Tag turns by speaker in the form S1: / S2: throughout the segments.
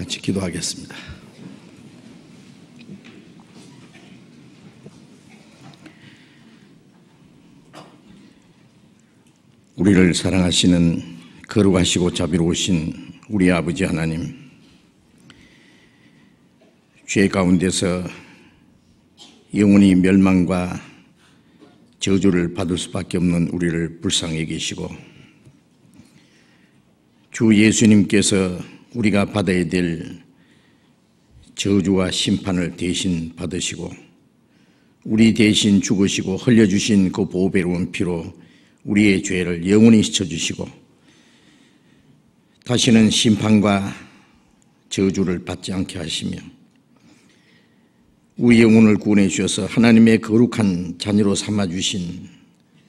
S1: 같이 기도하겠습니다. 우리를 사랑하시는 거룩하시고 자비로우신 우리 아버지 하나님, 죄 가운데서 영원히 멸망과 저주를 받을 수밖에 없는 우리를 불쌍히 계시고 주 예수님께서 우리가 받아야 될 저주와 심판을 대신 받으시고 우리 대신 죽으시고 흘려주신 그 보배로운 피로 우리의 죄를 영원히 씻어주시고 다시는 심판과 저주를 받지 않게 하시며 우리 영혼을 구원해 주셔서 하나님의 거룩한 자녀로 삼아 주신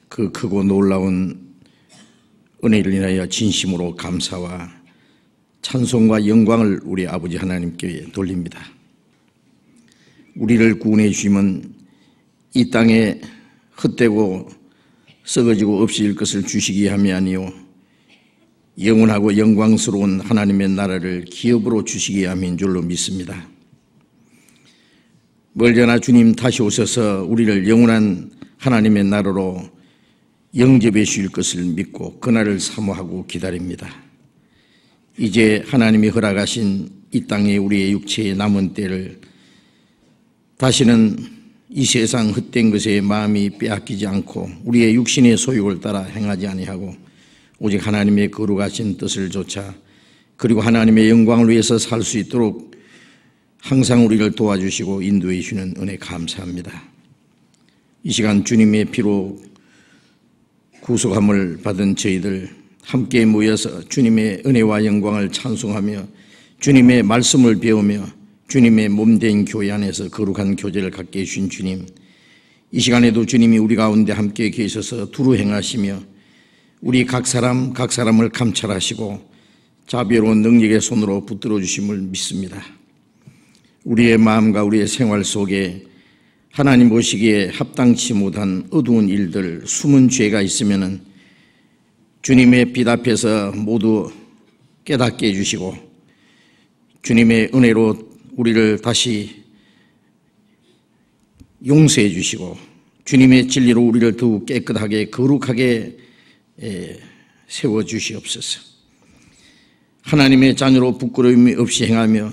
S1: 그 크고 놀라운 은혜를 인하여 진심으로 감사와 찬송과 영광을 우리 아버지 하나님께 돌립니다. 우리를 구원해 주시면 이 땅에 헛되고 썩어지고 없어질 것을 주시기 함이 아니요 영원하고 영광스러운 하나님의 나라를 기업으로 주시기 함인 줄로 믿습니다. 멀잖아 주님 다시 오셔서 우리를 영원한 하나님의 나라로 영접해 주실 것을 믿고 그날을 사모하고 기다립니다. 이제 하나님이 허락하신 이 땅에 우리의 육체의 남은 때를 다시는 이 세상 헛된 것에 마음이 빼앗기지 않고 우리의 육신의 소욕을 따라 행하지 아니하고 오직 하나님의 거룩하신 뜻을 좇아 그리고 하나님의 영광을 위해서 살 수 있도록 항상 우리를 도와주시고 인도해 주시는 은혜 감사합니다. 이 시간 주님의 피로 구속함을 받은 저희들 함께 모여서 주님의 은혜와 영광을 찬송하며 주님의 말씀을 배우며 주님의 몸된 교회 안에서 거룩한 교제를 갖게 해주신 주님 이 시간에도 주님이 우리 가운데 함께 계셔서 두루 행하시며 우리 각 사람 각 사람을 감찰하시고 자비로운 능력의 손으로 붙들어 주심을 믿습니다. 우리의 마음과 우리의 생활 속에 하나님 보시기에 합당치 못한 어두운 일들, 숨은 죄가 있으면은 주님의 빛 앞에서 모두 깨닫게 해주시고 주님의 은혜로 우리를 다시 용서해 주시고 주님의 진리로 우리를 더욱 깨끗하게 거룩하게 세워 주시옵소서. 하나님의 자녀로 부끄러움이 없이 행하며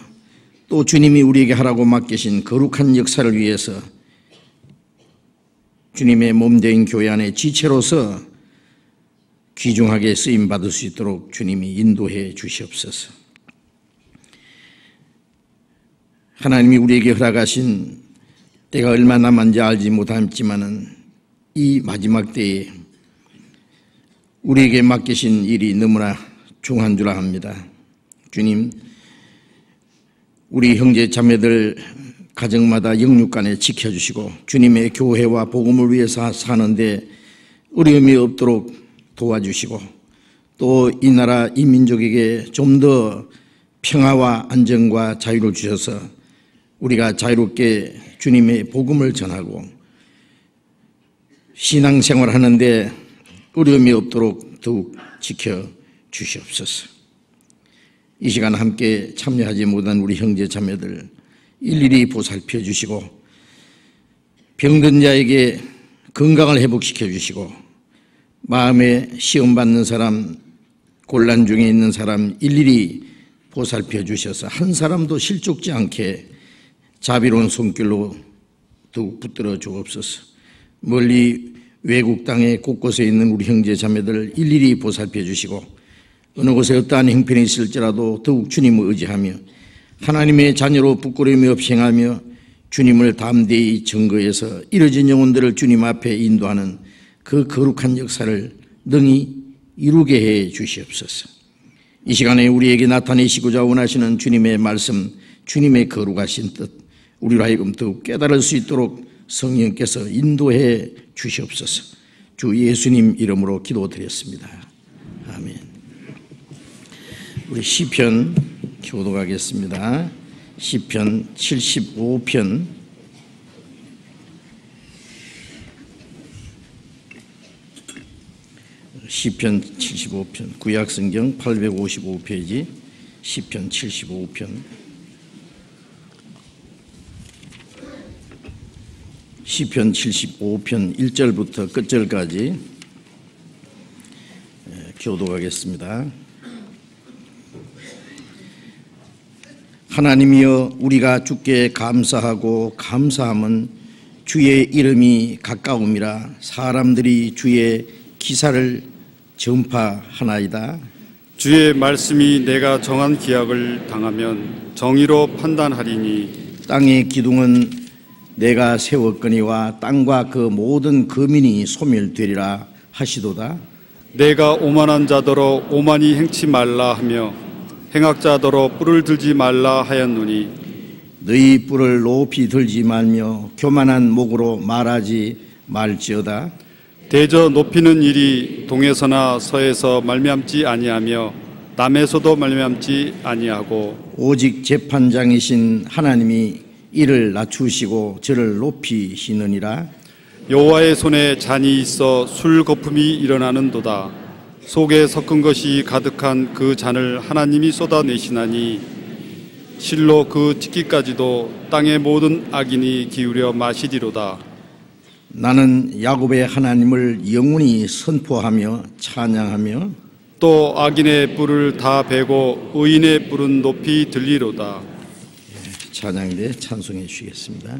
S1: 또 주님이 우리에게 하라고 맡기신 거룩한 역사를 위해서 주님의 몸 된 교회 안에 지체로서 귀중하게 쓰임 받을 수 있도록 주님이 인도해 주시옵소서. 하나님이 우리에게 허락하신 때가 얼마나 남았는지 알지 못했지만은 이 마지막 때에 우리에게 맡기신 일이 너무나 중한 줄 압니다. 주님, 우리 형제 자매들 가정마다 영육간에 지켜주시고 주님의 교회와 복음을 위해서 사는데 어려움이 없도록 도와주시고 또 이 나라 이 민족에게 좀 더 평화와 안정과 자유를 주셔서 우리가 자유롭게 주님의 복음을 전하고 신앙생활 하는데 어려움이 없도록 더욱 지켜 주시옵소서. 이 시간 함께 참여하지 못한 우리 형제 자매들 일일이 보살펴 주시고 병든 자에게 건강을 회복시켜 주시고 마음에 시험 받는 사람 곤란 중에 있는 사람 일일이 보살펴 주셔서 한 사람도 실족지 않게 자비로운 손길로 더욱 붙들어 주옵소서. 멀리 외국 땅에 곳곳에 있는 우리 형제 자매들 일일이 보살펴 주시고 어느 곳에 어떠한 형편이 있을지라도 더욱 주님을 의지하며 하나님의 자녀로 부끄러움이 없이 행하며 주님을 담대히 증거해서 이뤄진 영혼들을 주님 앞에 인도하는 그 거룩한 역사를 능히 이루게 해 주시옵소서. 이 시간에 우리에게 나타내시고자 원하시는 주님의 말씀, 주님의 거룩하신 뜻, 우리로 하여금 더욱 깨달을 수 있도록 성령께서 인도해 주시옵소서. 주 예수님 이름으로 기도드렸습니다. 아멘. 우리 시편 교도가겠습니다. 시편 75편 시편 75편 구약 성경 855페이지 시편 75편 시편 75편 1절부터 끝절까지 예, 교도하겠습니다. 하나님이여 우리가 주께 감사하고 감사함은 주의 이름이 가까움이라 사람들이 주의 기사를 전파하나이다.
S2: 주의 말씀이 내가 정한 기약을 당하면 정의로 판단하리니
S1: 땅의 기둥은 내가 세웠거니와 땅과 그 모든 거민이 소멸되리라 하시도다.
S2: 내가 오만한 자더러 오만이 행치 말라 하며 행악자더러 뿔을 들지 말라 하였노니
S1: 너희 뿔을 높이 들지 말며 교만한 목으로 말하지 말지어다.
S2: 대저 높이는 일이 동에서나 서에서 말미암지 아니하며 남에서도 말미암지 아니하고
S1: 오직 재판장이신 하나님이 이를 낮추시고 저를 높이시느니라.
S2: 여호와의 손에 잔이 있어 술 거품이 일어나는도다 속에 섞은 것이 가득한 그 잔을 하나님이 쏟아내시나니 실로 그 찍기까지도 땅의 모든 악인이 기울여 마시리로다
S1: 나는 야곱의 하나님을 영원히 선포하며 찬양하며
S2: 또 악인의 뿔을 다 베고 의인의 뿔은 높이 들리로다
S1: 찬양대 찬송해 주시겠습니다.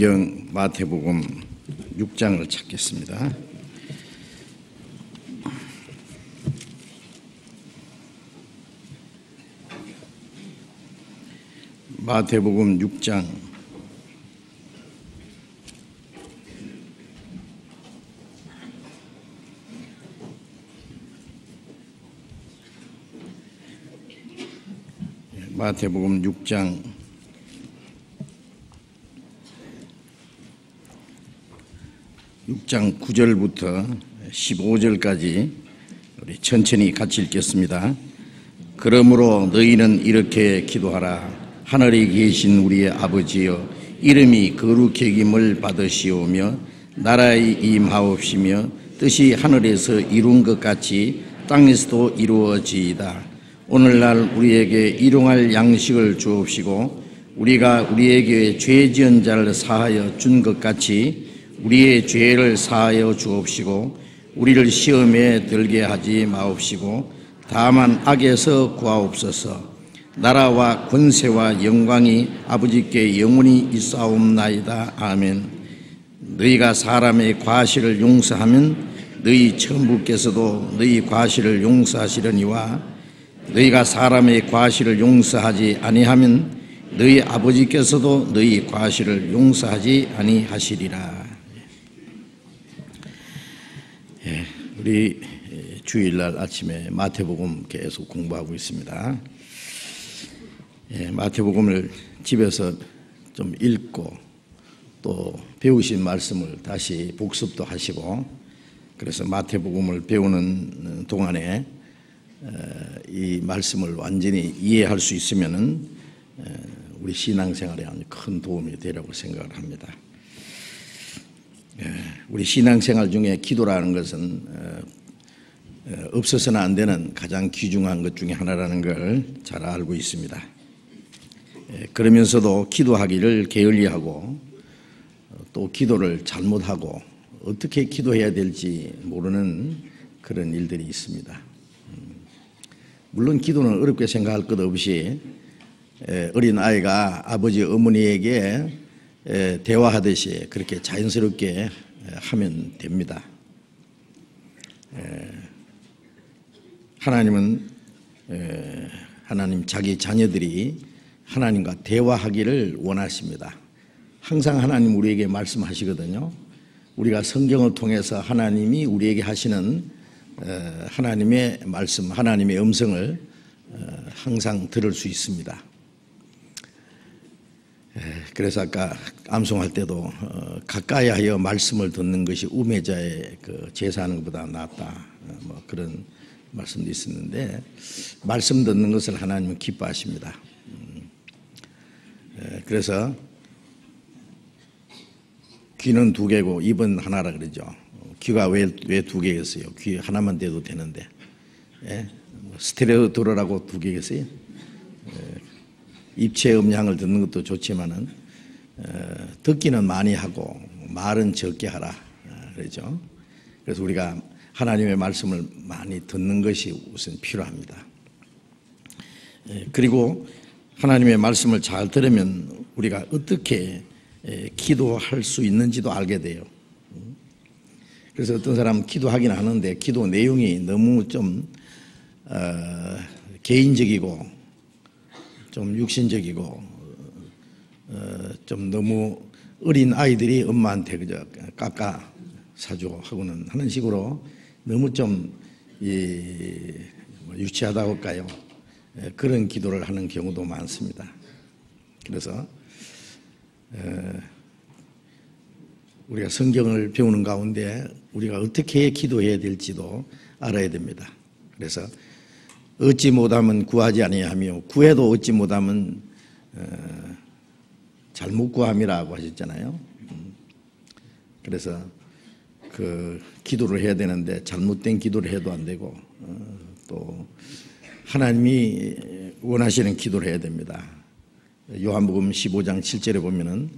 S1: 성경 마태복음 6장을 찾겠습니다. 마태복음 6장 마태복음 6장 6장 9절부터 15절까지 우리 천천히 같이 읽겠습니다. 그러므로 너희는 이렇게 기도하라. 하늘에 계신 우리의 아버지여, 이름이 거룩히 여김을 받으시오며, 나라의 임하옵시며, 뜻이 하늘에서 이룬 것 같이 땅에서도 이루어지이다. 오늘날 우리에게 일용할 양식을 주옵시고, 우리가 우리에게 죄 지은 자를 사하여 준 것 같이 우리의 죄를 사하여 주옵시고, 우리를 시험에 들게 하지 마옵시고, 다만 악에서 구하옵소서. 나라와 권세와 영광이 아버지께 영원히 있사옵나이다. 아멘. 너희가 사람의 과실을 용서하면 너희 천부께서도 너희 과실을 용서하시려니와 너희가 사람의 과실을 용서하지 아니하면 너희 아버지께서도 너희 과실을 용서하지 아니하시리라. 예, 우리 주일날 아침에 마태복음 계속 공부하고 있습니다. 예, 마태복음을 집에서 좀 읽고 또 배우신 말씀을 다시 복습도 하시고 그래서 마태복음을 배우는 동안에 어, 이 말씀을 완전히 이해할 수 있으면은 어, 우리 신앙생활에 큰 도움이 되라고 생각을 합니다. 예, 우리 신앙생활 중에 기도라는 것은 어, 없어서는 안 되는 가장 귀중한 것 중에 하나라는 걸 잘 알고 있습니다. 예, 그러면서도 기도하기를 게을리하고 또 기도를 잘못하고 어떻게 기도해야 될지 모르는 그런 일들이 있습니다. 음, 물론 기도는 어렵게 생각할 것 없이 어린 아이가 아버지 어머니에게 대화하듯이 그렇게 자연스럽게 하면 됩니다. 하나님은 하나님 자기 자녀들이 하나님과 대화하기를 원하십니다. 항상 하나님 우리에게 말씀하시거든요. 우리가 성경을 통해서 하나님이 우리에게 하시는 하나님의 말씀, 하나님의 음성을 항상 들을 수 있습니다. 그래서 아까 암송할 때도 어, 가까이 하여 말씀을 듣는 것이 우매자의 그 제사하는 것보다 낫다. 어, 뭐 그런 말씀도 있었는데 말씀 듣는 것을 하나님은 기뻐하십니다. 음. 그래서 귀는 두 개고 입은 하나라 그러죠. 귀가 왜 왜 두 개겠어요? 귀 하나만 돼도 되는데 예? 뭐 스테레오 들으라고 두 개겠어요? 입체 음량을 듣는 것도 좋지만은 듣기는 많이 하고 말은 적게 하라 그러죠. 그래서 우리가 하나님의 말씀을 많이 듣는 것이 우선 필요합니다. 그리고 하나님의 말씀을 잘 들으면 우리가 어떻게 기도할 수 있는지도 알게 돼요. 그래서 어떤 사람 기도하긴 하는데 기도 내용이 너무 좀 어, 개인적이고 좀 육신적이고 어, 좀 너무 어린 아이들이 엄마한테 그저 깎아 사줘 하고는 하는 식으로 너무 좀 이, 뭐 유치하다고 할까요? 예, 그런 기도를 하는 경우도 많습니다. 그래서 우리가 성경을 배우는 가운데 우리가 어떻게 기도해야 될지도 알아야 됩니다. 그래서 얻지 못하면 구하지 아니하며 구해도 얻지 못하면 어, 잘못 구함이라고 하셨잖아요. 음. 그래서 그 기도를 해야 되는데 잘못된 기도를 해도 안 되고 어, 또 하나님이 원하시는 기도를 해야 됩니다. 요한복음 15장 7절에 보면은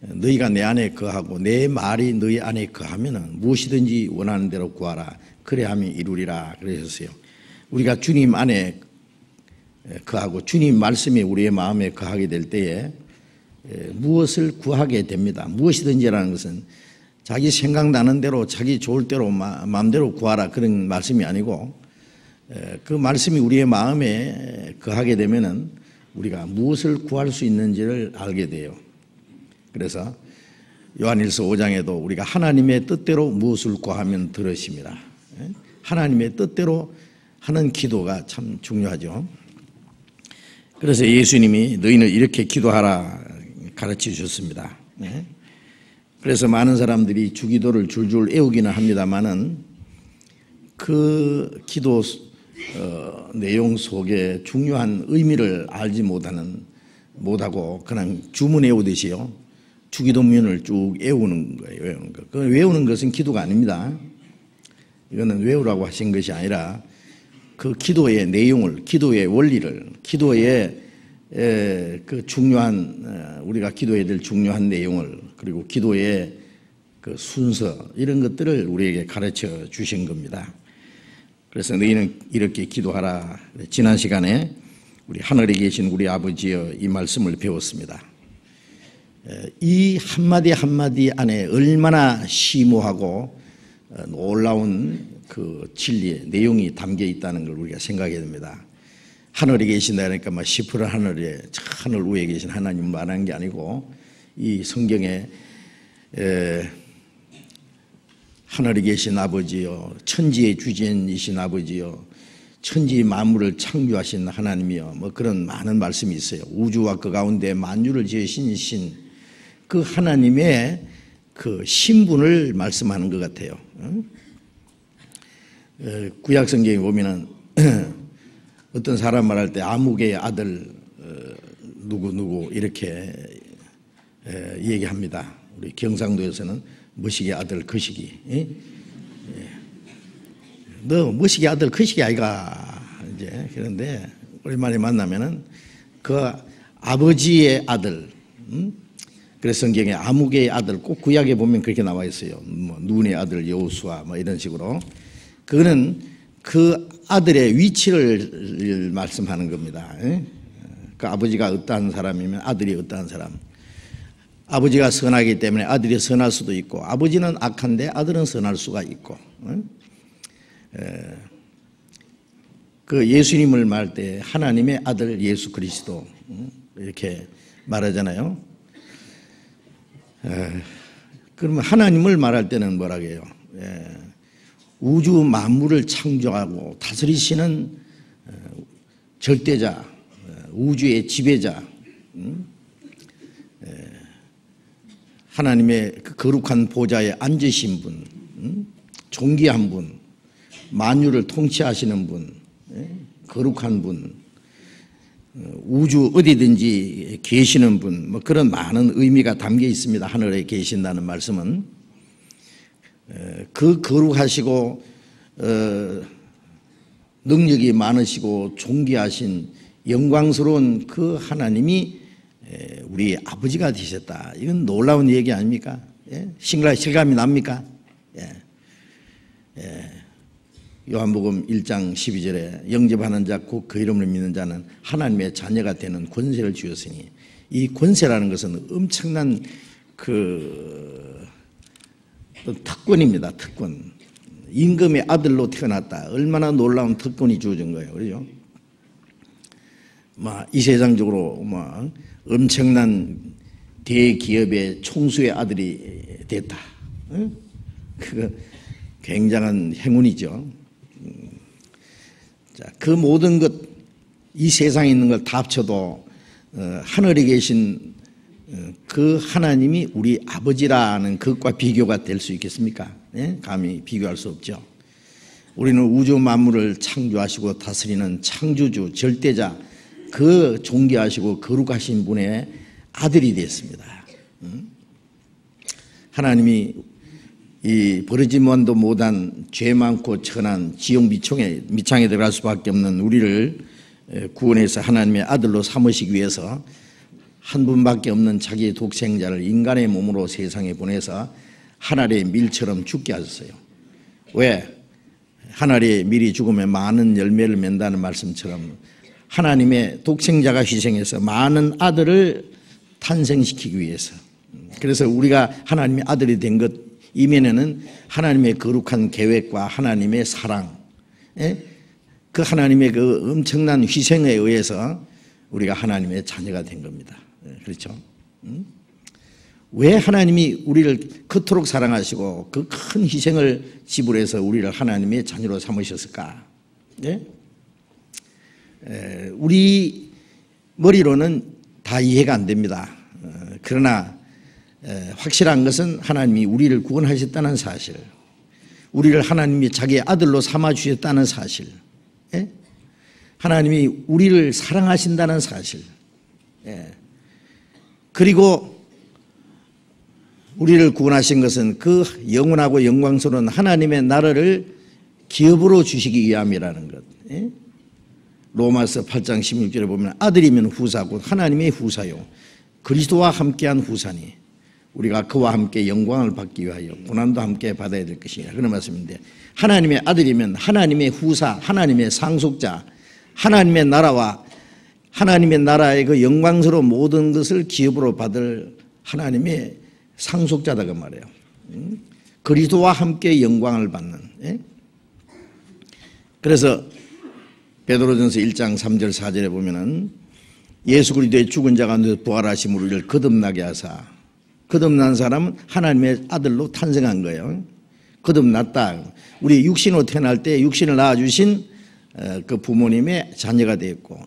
S1: 너희가 내 안에 거하고 내 말이 너희 안에 거하면은 무엇이든지 원하는 대로 구하라 그래야 함이 이루리라 그러셨어요. 우리가 주님 안에 거하고 주님 말씀이 우리의 마음에 거하게 될 때에 무엇을 구하게 됩니다. 무엇이든지라는 것은 자기 생각나는 대로 자기 좋을 대로 마음대로 구하라 그런 말씀이 아니고 그 말씀이 우리의 마음에 거하게 되면은 우리가 무엇을 구할 수 있는지를 알게 돼요. 그래서 요한일서 5장에도 우리가 하나님의 뜻대로 무엇을 구하면 들으십니다. 예? 하나님의 뜻대로 하는 기도가 참 중요하죠. 그래서 예수님이 너희는 이렇게 기도하라 가르쳐 주셨습니다. 예? 그래서 많은 사람들이 주기도를 줄줄 애우기는 합니다만은 그 기도 어, 내용 속에 중요한 의미를 알지 못하는 못하고 그냥 주문 외우듯이요 주기도문을 쭉 외우는 거예요. 외우는 거. 그 외우는 것은 기도가 아닙니다. 이거는 외우라고 하신 것이 아니라 그 기도의 내용을, 기도의 원리를, 기도의 그 중요한 어, 우리가 기도해야 될 중요한 내용을 그리고 기도의 그 순서 이런 것들을 우리에게 가르쳐 주신 겁니다. 그래서 너희는 이렇게 기도하라. 지난 시간에 우리 하늘에 계신 우리 아버지여 이 말씀을 배웠습니다. 이 한마디 한마디 안에 얼마나 심오하고 어, 놀라운 그 진리의 내용이 담겨 있다는 걸 우리가 생각해야 됩니다. 하늘에 계신다 그러니까 막 시프를 하늘에 하늘 위에 계신 하나님 말하는 게 아니고 이 성경에 에, 하늘에 계신 아버지요 천지의 주진이신 아버지요 천지 만물을 창조하신 하나님이요 뭐 그런 많은 말씀이 있어요. 우주와 그 가운데 만유를 지으신 신 그 하나님의 그 신분을 말씀하는 것 같아요 구약 성경에 보면은 어떤 사람 말할 때 아무개의 아들 어, 누구 누구 이렇게 얘기합니다 우리 경상도에서는 머시기 아들 거시기. 예? 너 머시기 아들 거시기 아이가 이제 그런데 오랜만에 만나면은 그 아버지의 아들. 음? 그래서 성경에 아무개의 아들 꼭 구약에 보면 그렇게 나와 있어요. 뭐 눈의 아들 여호수아 뭐 이런 식으로. 그거는 그 아들의 위치를 말씀하는 겁니다. 예? 그 아버지가 어떠한 사람이면 아들이 어떠한 사람. 아버지가 선하기 때문에 아들이 선할 수도 있고 아버지는 악한데 아들은 선할 수가 있고 그 예수님을 말때 하나님의 아들 예수 그리스도 이렇게 말하잖아요. 그러면 하나님을 말할 때는 뭐라고 해요? 우주 만물을 창조하고 다스리시는 절대자, 우주의 지배자, 하나님의 그 거룩한 보좌에 앉으신 분, 존귀한 분, 만유를 통치하시는 분, 예, 거룩한 분, 어, 우주 어디든지 계시는 분, 뭐 그런 많은 의미가 담겨 있습니다. 하늘에 계신다는 말씀은 그 거룩하시고 어, 능력이 많으시고 존귀하신 영광스러운 그 하나님이 우리 아버지가 되셨다. 이건 놀라운 얘기 아닙니까? 예? 실감이 납니까? 예. 예. 요한복음 1장 12절에 영접하는 자 곧 그 이름을 믿는 자는 하나님의 자녀가 되는 권세를 주었으니 이 권세라는 것은 엄청난 그 특권입니다. 특권. 임금의 아들로 태어났다. 얼마나 놀라운 특권이 주어진 거예요. 그죠? 이 세상적으로 뭐 엄청난 대기업의 총수의 아들이 됐다. 그 굉장한 행운이죠. 자, 그 모든 것, 이 세상에 있는 걸 다 합쳐도 어, 하늘에 계신 어, 그 하나님이 우리 아버지라는 것과 비교가 될 수 있겠습니까? 예? 감히 비교할 수 없죠. 우리는 우주 만물을 창조하시고 다스리는 창조주, 절대자, 그 존귀하시고 거룩하신 분의 아들이 됐습니다. 하나님이 이 버르지만도 못한 죄 많고 천한 지옥 미총에 미창에 들어갈 수밖에 없는 우리를 구원해서 하나님의 아들로 삼으시기 위해서 한 분밖에 없는 자기의 독생자를 인간의 몸으로 세상에 보내서 하늘의 밀처럼 죽게 하셨어요. 왜? 하늘의 밀이 죽으면 많은 열매를 맺는다는 말씀처럼 하나님의 독생자가 희생해서 많은 아들을 탄생시키기 위해서 그래서 우리가 하나님의 아들이 된 것 이면에는 하나님의 거룩한 계획과 하나님의 사랑 예? 그 하나님의 그 엄청난 희생에 의해서 우리가 하나님의 자녀가 된 겁니다. 예, 그렇죠? 음? 왜 하나님이 우리를 그토록 사랑하시고 그 큰 희생을 지불해서 우리를 하나님의 자녀로 삼으셨을까? 예? 에, 우리 머리로는 다 이해가 안 됩니다. 어, 그러나 에, 확실한 것은 하나님이 우리를 구원하셨다는 사실, 우리를 하나님이 자기의 아들로 삼아 주셨다는 사실, 예? 하나님이 우리를 사랑하신다는 사실, 예. 그리고 우리를 구원하신 것은 그 영원하고 영광스러운 하나님의 나라를 기업으로 주시기 위함이라는 것. 예? 로마서 8장 16절에 보면 아들이면 후사고 하나님의 후사요. 그리스도와 함께한 후사니 우리가 그와 함께 영광을 받기 위하여 고난도 함께 받아야 될 것이냐 그런 말씀인데 하나님의 아들이면 하나님의 후사, 하나님의 상속자, 하나님의 나라와 하나님의 나라의 그 영광스러운 모든 것을 기업으로 받을 하나님의 상속자다 그 말이에요. 음? 그리스도와 함께 영광을 받는. 예? 그래서 베드로전서 1장 3절 4절에 보면은 예수 그리스도의 죽은 자 가운데 부활하심으로 우리를 거듭나게 하사 거듭난 사람은 하나님의 아들로 탄생한 거예요. 거듭났다. 우리 육신으로 태어날 때 육신을 낳아주신 어, 그 부모님의 자녀가 되었고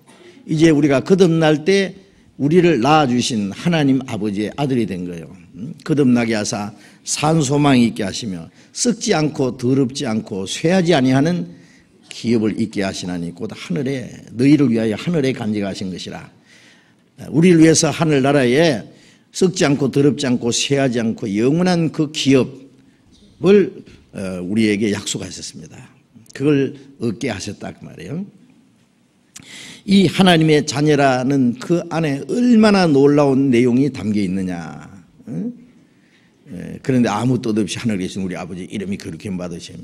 S1: 이제 우리가 거듭날 때 우리를 낳아주신 하나님 아버지의 아들이 된 거예요. 음? 거듭나게 하사 산 소망이 있게 하시며 썩지 않고 더럽지 않고 쇠하지 아니하는 기업을 있게 하시나니 곧 하늘에 너희를 위하여 하늘에 간직하신 것이라. 우리를 위해서 하늘나라에 썩지 않고 더럽지 않고 쇠하지 않고 영원한 그 기업을 어, 우리에게 약속하셨습니다. 그걸 얻게 하셨다 그 말이에요. 이 하나님의 자녀라는 그 안에 얼마나 놀라운 내용이 담겨 있느냐. 그런데 아무 뜻 없이 하늘에 계신 우리 아버지 이름이 그렇게 받으시며.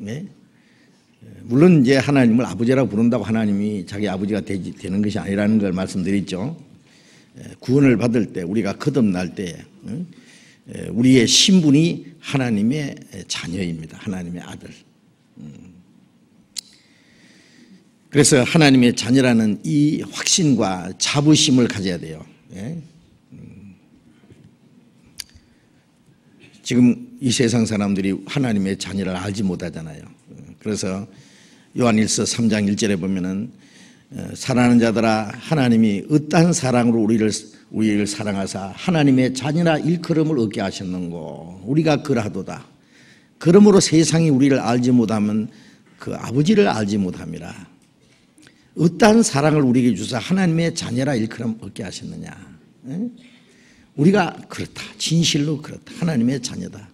S1: 네? 물론 이제 하나님을 아버지라고 부른다고 하나님이 자기 아버지가 되지, 되는 것이 아니라는 걸 말씀드렸죠. 구원을 받을 때 우리가 거듭날 때 우리의 신분이 하나님의 자녀입니다. 하나님의 아들. 음. 그래서 하나님의 자녀라는 이 확신과 자부심을 가져야 돼요. 예? 음. 지금 이 세상 사람들이 하나님의 자녀를 알지 못하잖아요. 그래서 요한일서 3장 1절에 보면은 어, 사랑하는 자들아 하나님이 어떠한 사랑으로 우리를 우리를 사랑하사 하나님의 자녀라 일컬음을 얻게 하셨는고 우리가 그러하도다. 그러므로 세상이 우리를 알지 못하면 그 아버지를 알지 못함이라. 어떠한 사랑을 우리에게 주사 하나님의 자녀라 일컬음 얻게 하셨느냐. 우리가 그렇다. 진실로 그렇다. 하나님의 자녀다.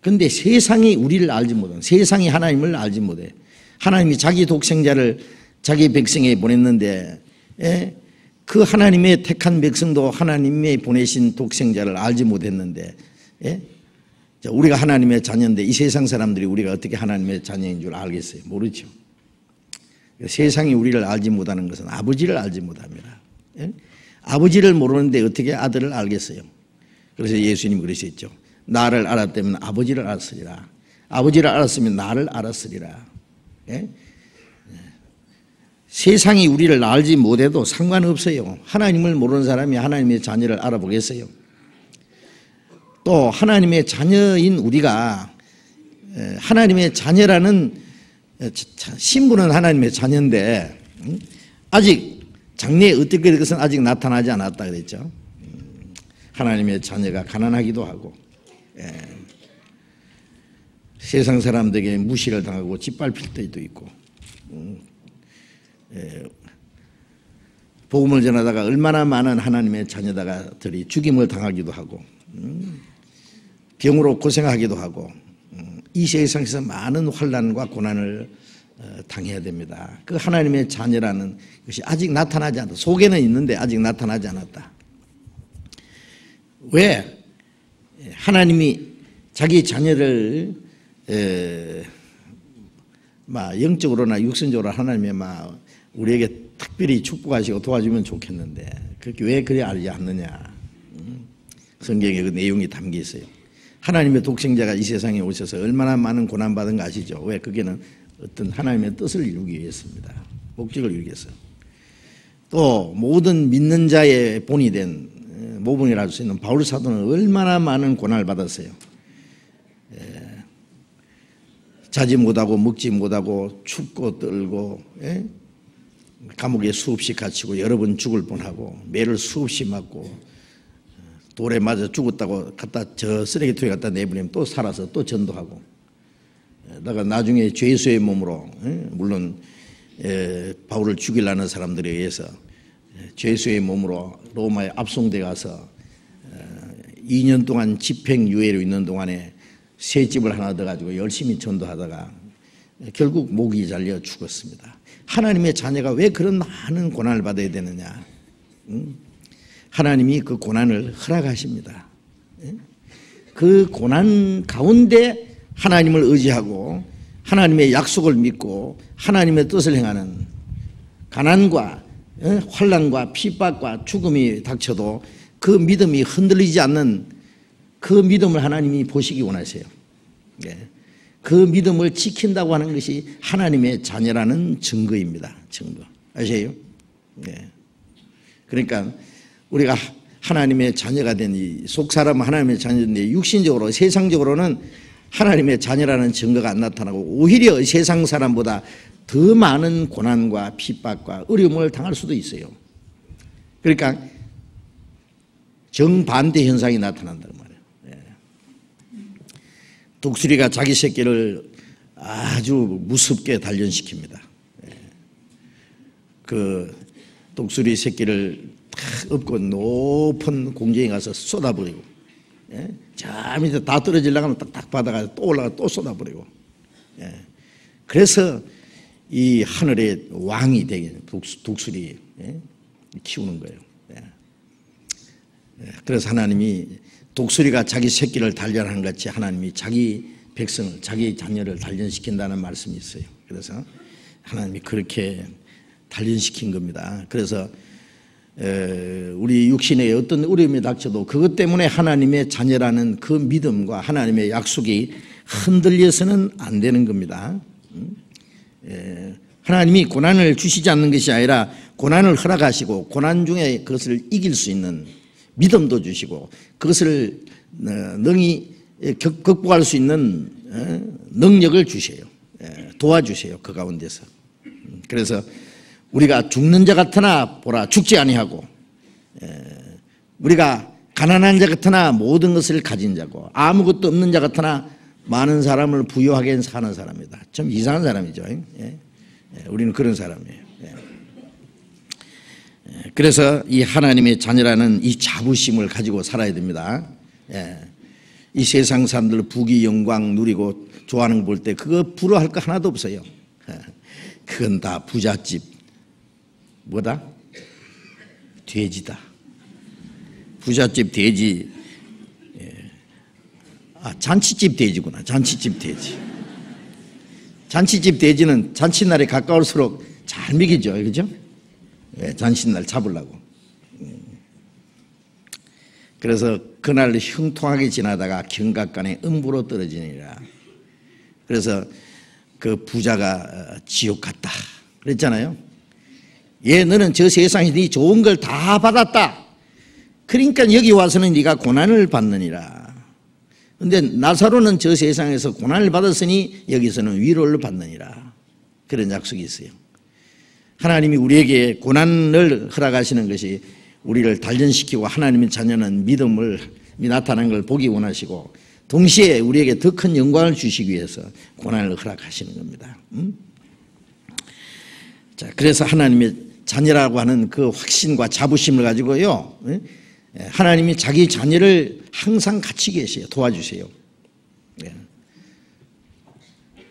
S1: 그런데 세상이 우리를 알지 못한 세상이 하나님을 알지 못해. 하나님이 자기 독생자를 자기 백성에 보냈는데 예? 그 하나님의 택한 백성도 하나님의 보내신 독생자를 알지 못했는데 예? 우리가 하나님의 자녀인데 이 세상 사람들이 우리가 어떻게 하나님의 자녀인 줄 알겠어요? 모르죠. 세상이 우리를 알지 못하는 것은 아버지를 알지 못합니다. 예? 아버지를 모르는데 어떻게 아들을 알겠어요? 그래서 예수님 그러셨죠. 나를 알았다면 아버지를 알았으리라. 아버지를 알았으면 나를 알았으리라. 예? 세상이 우리를 알지 못해도 상관없어요. 하나님을 모르는 사람이 하나님의 자녀를 알아보겠어요. 또 하나님의 자녀인 우리가 하나님의 자녀라는 신분은 하나님의 자녀인데 음? 아직 장래에 어떻게 될 것은 아직 나타나지 않았다 그랬죠. 음, 하나님의 자녀가 가난하기도 하고 예. 세상 사람들에게 무시를 당하고 짓밟힐 때도 있고 음, 예. 복음을 전하다가 얼마나 많은 하나님의 자녀다가들이 죽임을 당하기도 하고 음, 병으로 고생하기도 하고 음, 이 세상에서 많은 환란과 고난을 어, 당해야 됩니다. 그 하나님의 자녀라는 것이 아직 나타나지 않았다. 속에는 있는데 아직 나타나지 않았다. 왜? 하나님이 자기 자녀를 영적으로나 육신적으로 하나님의 막 우리에게 특별히 축복하시고 도와주면 좋겠는데 그렇게 왜 그래 알지 않느냐? 음? 성경에 그 내용이 담겨 있어요. 하나님의 독생자가 이 세상에 오셔서 얼마나 많은 고난 받은 거 아시죠? 왜 그게는 어떤 하나님의 뜻을 이루기 위해서입니다. 목적을 이루겠어요. 또 모든 믿는 자의 본이 된 에, 모범이라 할 수 있는 바울 사도는 얼마나 많은 고난을 받았어요. 에, 자지 못하고 먹지 못하고 춥고 떨고 예? 감옥에 수없이 갇히고 여러 번 죽을 뻔하고 매를 수없이 맞고 돌에 맞아 죽었다고 갖다 저 쓰레기통에 갖다 내보내면 또 살아서 또 전도하고 다가 나중에 죄수의 몸으로 예? 물론 에, 바울을 죽이려는 사람들에 의해서 에, 죄수의 몸으로 로마에 압송돼 가서 어, 2년 동안 집행유예로 있는 동안에 새 집을 하나 더 가지고 열심히 전도하다가 결국 목이 잘려 죽었습니다. 하나님의 자녀가 왜 그런 많은 고난을 받아야 되느냐? 응? 하나님이 그 고난을 허락하십니다. 응? 그 고난 가운데 하나님을 의지하고 하나님의 약속을 믿고 하나님의 뜻을 행하는 가난과 어, 환란과 핍박과 죽음이 닥쳐도 그 믿음이 흔들리지 않는 그 믿음을 하나님이 보시기 원하세요. 예. 그 믿음을 지킨다고 하는 것이 하나님의 자녀라는 증거입니다. 증거. 아세요? 예. 그러니까 우리가 하나님의 자녀가 된 이 속사람 하나님의 자녀인데 육신적으로 세상적으로는 하나님의 자녀라는 증거가 안 나타나고 오히려 세상 사람보다 더 많은 고난과 핍박과 어려움을 당할 수도 있어요. 그러니까 정반대 현상이 나타난다는 말이에요. 예. 독수리가 자기 새끼를 아주 무섭게 단련시킵니다. 예. 그 독수리 새끼를 탁 업고 높은 공중에 가서 쏟아버리고 예? 저 밑에 다 떨어지려고 딱딱 받아가 또 올라가 또 쏟아버리고 예. 그래서 이 하늘의 왕이 되게 독수, 독수리 예? 키우는 거예요. 예. 예. 그래서 하나님이 독수리가 자기 새끼를 단련하는 같이 하나님이 자기 백성을 자기 자녀를 단련시킨다는 말씀이 있어요. 그래서 하나님이 그렇게 단련시킨 겁니다. 그래서 우리 육신에 어떤 어려움이 닥쳐도 그것 때문에 하나님의 자녀라는 그 믿음과 하나님의 약속이 흔들려서는 안 되는 겁니다. 음? 하나님이 고난을 주시지 않는 것이 아니라 고난을 허락하시고 고난 중에 그것을 이길 수 있는 믿음도 주시고 그것을 어, 능히 극복할 수 있는 어, 능력을 주세요. 도와주세요. 그 가운데서. 음, 그래서 우리가 죽는 자 같으나 보라 죽지 아니하고 우리가 가난한 자 같으나 모든 것을 가진 자고 아무것도 없는 자 같으나 많은 사람을 부유하게 사는 사람이다. 좀 이상한 사람이죠. 예? 예. 우리는 그런 사람이에요. 예. 그래서 이 하나님의 자녀라는 이 자부심을 가지고 살아야 됩니다. 이 세상 사람들 부귀 영광 누리고 좋아하는 거볼때 그거 부러워할 거 하나도 없어요. 그건 다 부잣집 뭐다? 돼지다. 부잣집 돼지. 예. 아, 잔치집 돼지구나. 잔치집 돼지. 잔치집 돼지는 잔치날에 가까울수록 잘 먹이죠. 그죠? 예, 잔치날 잡으려고. 음. 그래서 그날 형통하게 지나다가 경각간에 음부로 떨어지니라. 그래서 그 부자가 어, 지옥 갔다. 그랬잖아요. 예, 너는 저 세상에 네 좋은 걸 다 받았다. 그러니까 여기 와서는 네가 고난을 받느니라. 근데 나사로는 저 세상에서 고난을 받았으니 여기서는 위로를 받느니라. 그런 약속이 있어요. 하나님이 우리에게 고난을 허락하시는 것이 우리를 단련시키고 하나님의 자녀는 믿음을 나타나는 걸 보기 원하시고 동시에 우리에게 더 큰 영광을 주시기 위해서 고난을 허락하시는 겁니다. 음? 자, 그래서 하나님의 자녀라고 하는 그 확신과 자부심을 가지고요. 예? 예, 하나님이 자기 자녀를 항상 같이 계세요. 도와주세요. 예.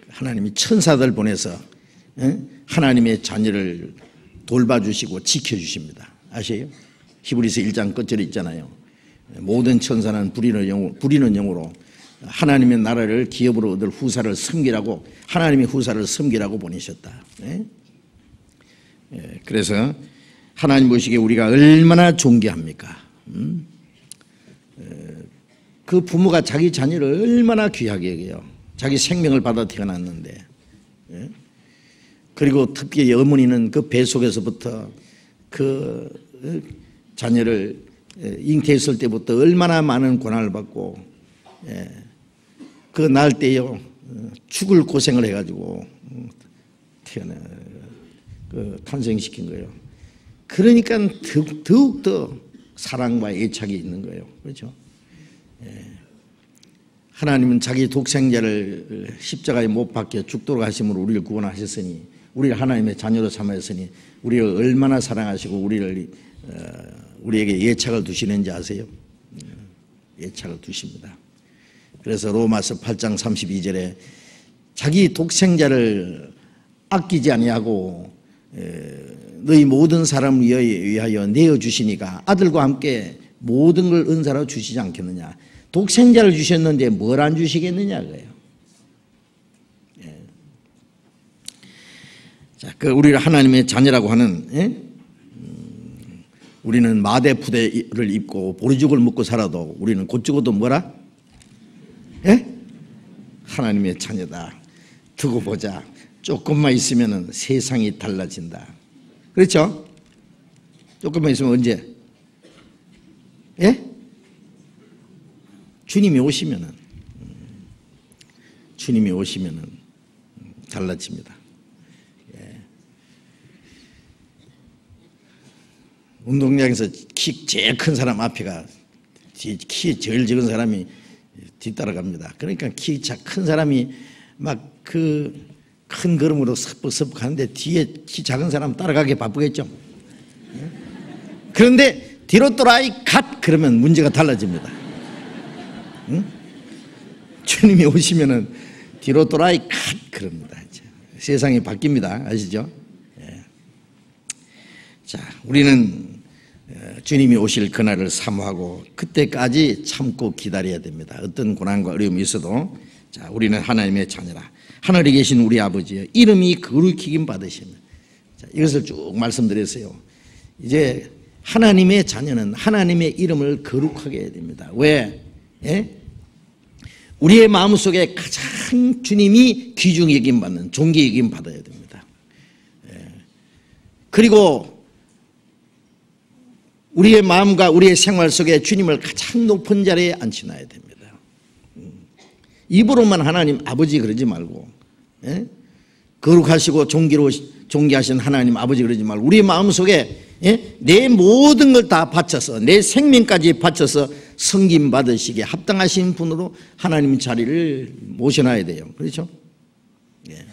S1: 하나님이 천사들 보내서 하나님의 자녀를 돌봐주시고 지켜주십니다. 아세요? 히브리서 1장 끝절에 있잖아요. 모든 천사는 부리는 영으로, 부리는 영으로 하나님의 나라를 기업으로 얻을 후사를 섬기라고 하나님의 후사를 섬기라고 보내셨다. 예, 그래서 하나님 보시기에 우리가 얼마나 존귀합니까? 음? 그 부모가 자기 자녀를 얼마나 귀하게 여겨요. 자기 생명을 받아 태어났는데 예? 그리고 특히 어머니는 그 배 속에서부터 그 어, 자녀를 예, 잉태했을 때부터 얼마나 많은 고난을 받고 예, 그 낳을 때요 어, 죽을 고생을 해가지고 어, 태어나 그 탄생시킨 거예요. 그러니까 더욱 더 사랑과 애착이 있는 거예요. 그렇죠? 예. 하나님은 자기 독생자를 십자가에 못 박혀 죽도록 하심으로 우리를 구원하셨으니 우리를 하나님의 자녀로 삼았으니 우리를 얼마나 사랑하시고 우리를 어, 우리에게 예착을 두시는지 아세요? 예착을 두십니다. 그래서 로마서 8장 32절에 자기 독생자를 아끼지 아니하고 너희 모든 사람을 위하여 내어 주시니까 아들과 함께 모든 걸 은사로 주시지 않겠느냐. 독생자를 주셨는데 뭘 안 주시겠느냐 그래요. 예. 자, 그 우리를 하나님의 자녀라고 하는 예? 음, 우리는 마대 부대를 입고 보리죽을 먹고 살아도 우리는 곧 죽어도 뭐라? 예? 하나님의 자녀다. 두고 보자. 조금만 있으면 세상이 달라진다. 그렇죠? 조금만 있으면 언제? 예? 주님이 오시면은 주님이 오시면은 달라집니다. 예. 운동장에서 키 제일 큰 사람 앞에가 키 제일 적은 사람이 뒤따라갑니다. 그러니까 키 큰 사람이 막 그 큰 걸음으로 섭섭 하는데 뒤에 키 작은 사람 따라가기 바쁘겠죠. 예? 그런데 뒤로 돌아 갓 그러면 문제가 달라집니다. 응? 주님이 오시면은 뒤로 돌아 갓 그럽니다. 세상이 바뀝니다. 아시죠? 예. 자, 우리는 어, 주님이 오실 그날을 사모하고 그때까지 참고 기다려야 됩니다. 어떤 고난과 어려움이 있어도 자, 우리는 하나님의 자녀라. 하늘에 계신 우리 아버지여 이름이 거룩히긴 받으시는 자, 이것을 쭉 말씀드렸어요. 이제 하나님의 자녀는 하나님의 이름을 거룩하게 해야 됩니다. 왜? 예? 우리의 마음속에 가장 주님이 귀중 여김 받는 존귀 여김 받아야 됩니다. 예. 그리고 우리의 마음과 우리의 생활 속에 주님을 가장 높은 자리에 앉혀놔야 됩니다. 음. 입으로만 하나님 아버지 그러지 말고 예? 거룩하시고 존귀로 존귀하신 하나님 아버지 그러지 말고 우리 마음 속에 예? 내 모든 걸 다 바쳐서 내 생명까지 바쳐서 성김 받으시기에 합당하신 분으로 하나님 자리를 모셔놔야 돼요. 그렇죠? 예.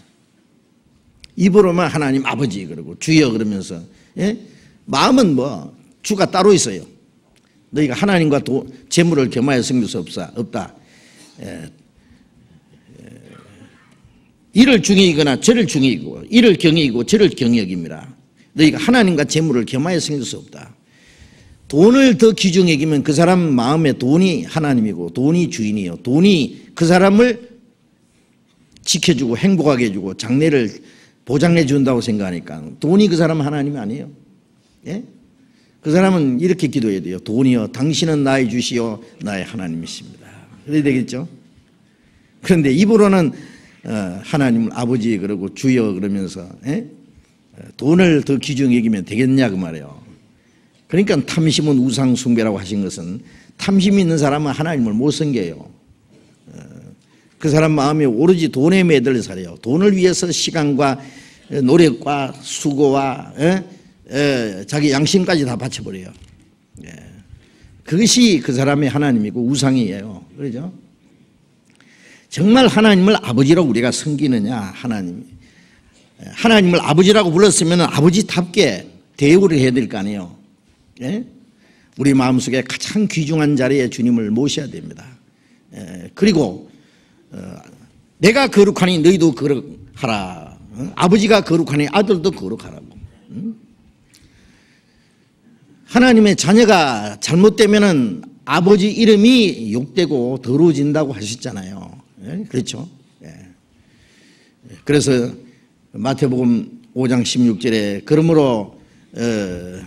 S1: 입으로만 하나님 아버지 그러고 주여 그러면서 예? 마음은 뭐 주가 따로 있어요. 너희가 하나님과 도, 재물을 겸하여 섬길 수 없다. 없다. 예. 이를 중히 이거나 저를 중히 이고 이를 경히 이고 저를 경히 여깁니다. 너희가 하나님과 재물을 겸하여 섬길 수 없다. 돈을 더 귀중히 여기면 그 사람 마음에 돈이 하나님이고 돈이 주인이요. 돈이 그 사람을 지켜주고 행복하게 해주고 장래를 보장해 준다고 생각하니까 돈이 그 사람 하나님이 아니에요. 예? 그 사람은 이렇게 기도해야 돼요. 돈이요. 당신은 나의 주시요. 나의 하나님이십니다. 그래야 되겠죠? 그런데 입으로는 어, 하나님을 아버지 그러고 주여 그러면서 예? 돈을 더 귀중히 여기면 되겠냐 그 말이에요. 그러니까 탐심은 우상 숭배라고 하신 것은 탐심 있는 사람은 하나님을 못 섬겨요. 어, 그 사람 마음이 오로지 돈에 매달려 살아요. 돈을 위해서 시간과 노력과 수고와 에? 에, 자기 양심까지 다 바쳐버려요. 예. 그것이 그 사람의 하나님이고 우상이에요. 그러죠? 정말 하나님을 아버지로 우리가 섬기느냐 하나님 하나님을 아버지라고 불렀으면 아버지답게 대우를 해야 될 거 아니에요 예? 우리 마음속에 가장 귀중한 자리에 주님을 모셔야 됩니다 예, 그리고 어, 내가 거룩하니 너희도 거룩하라 어? 아버지가 거룩하니 아들도 거룩하라고 음? 하나님의 자녀가 잘못되면 아버지 이름이 욕되고 더러워진다고 하셨잖아요 예? 그렇죠? 예. 그래서 마태복음 5장 16절에 그러므로 어,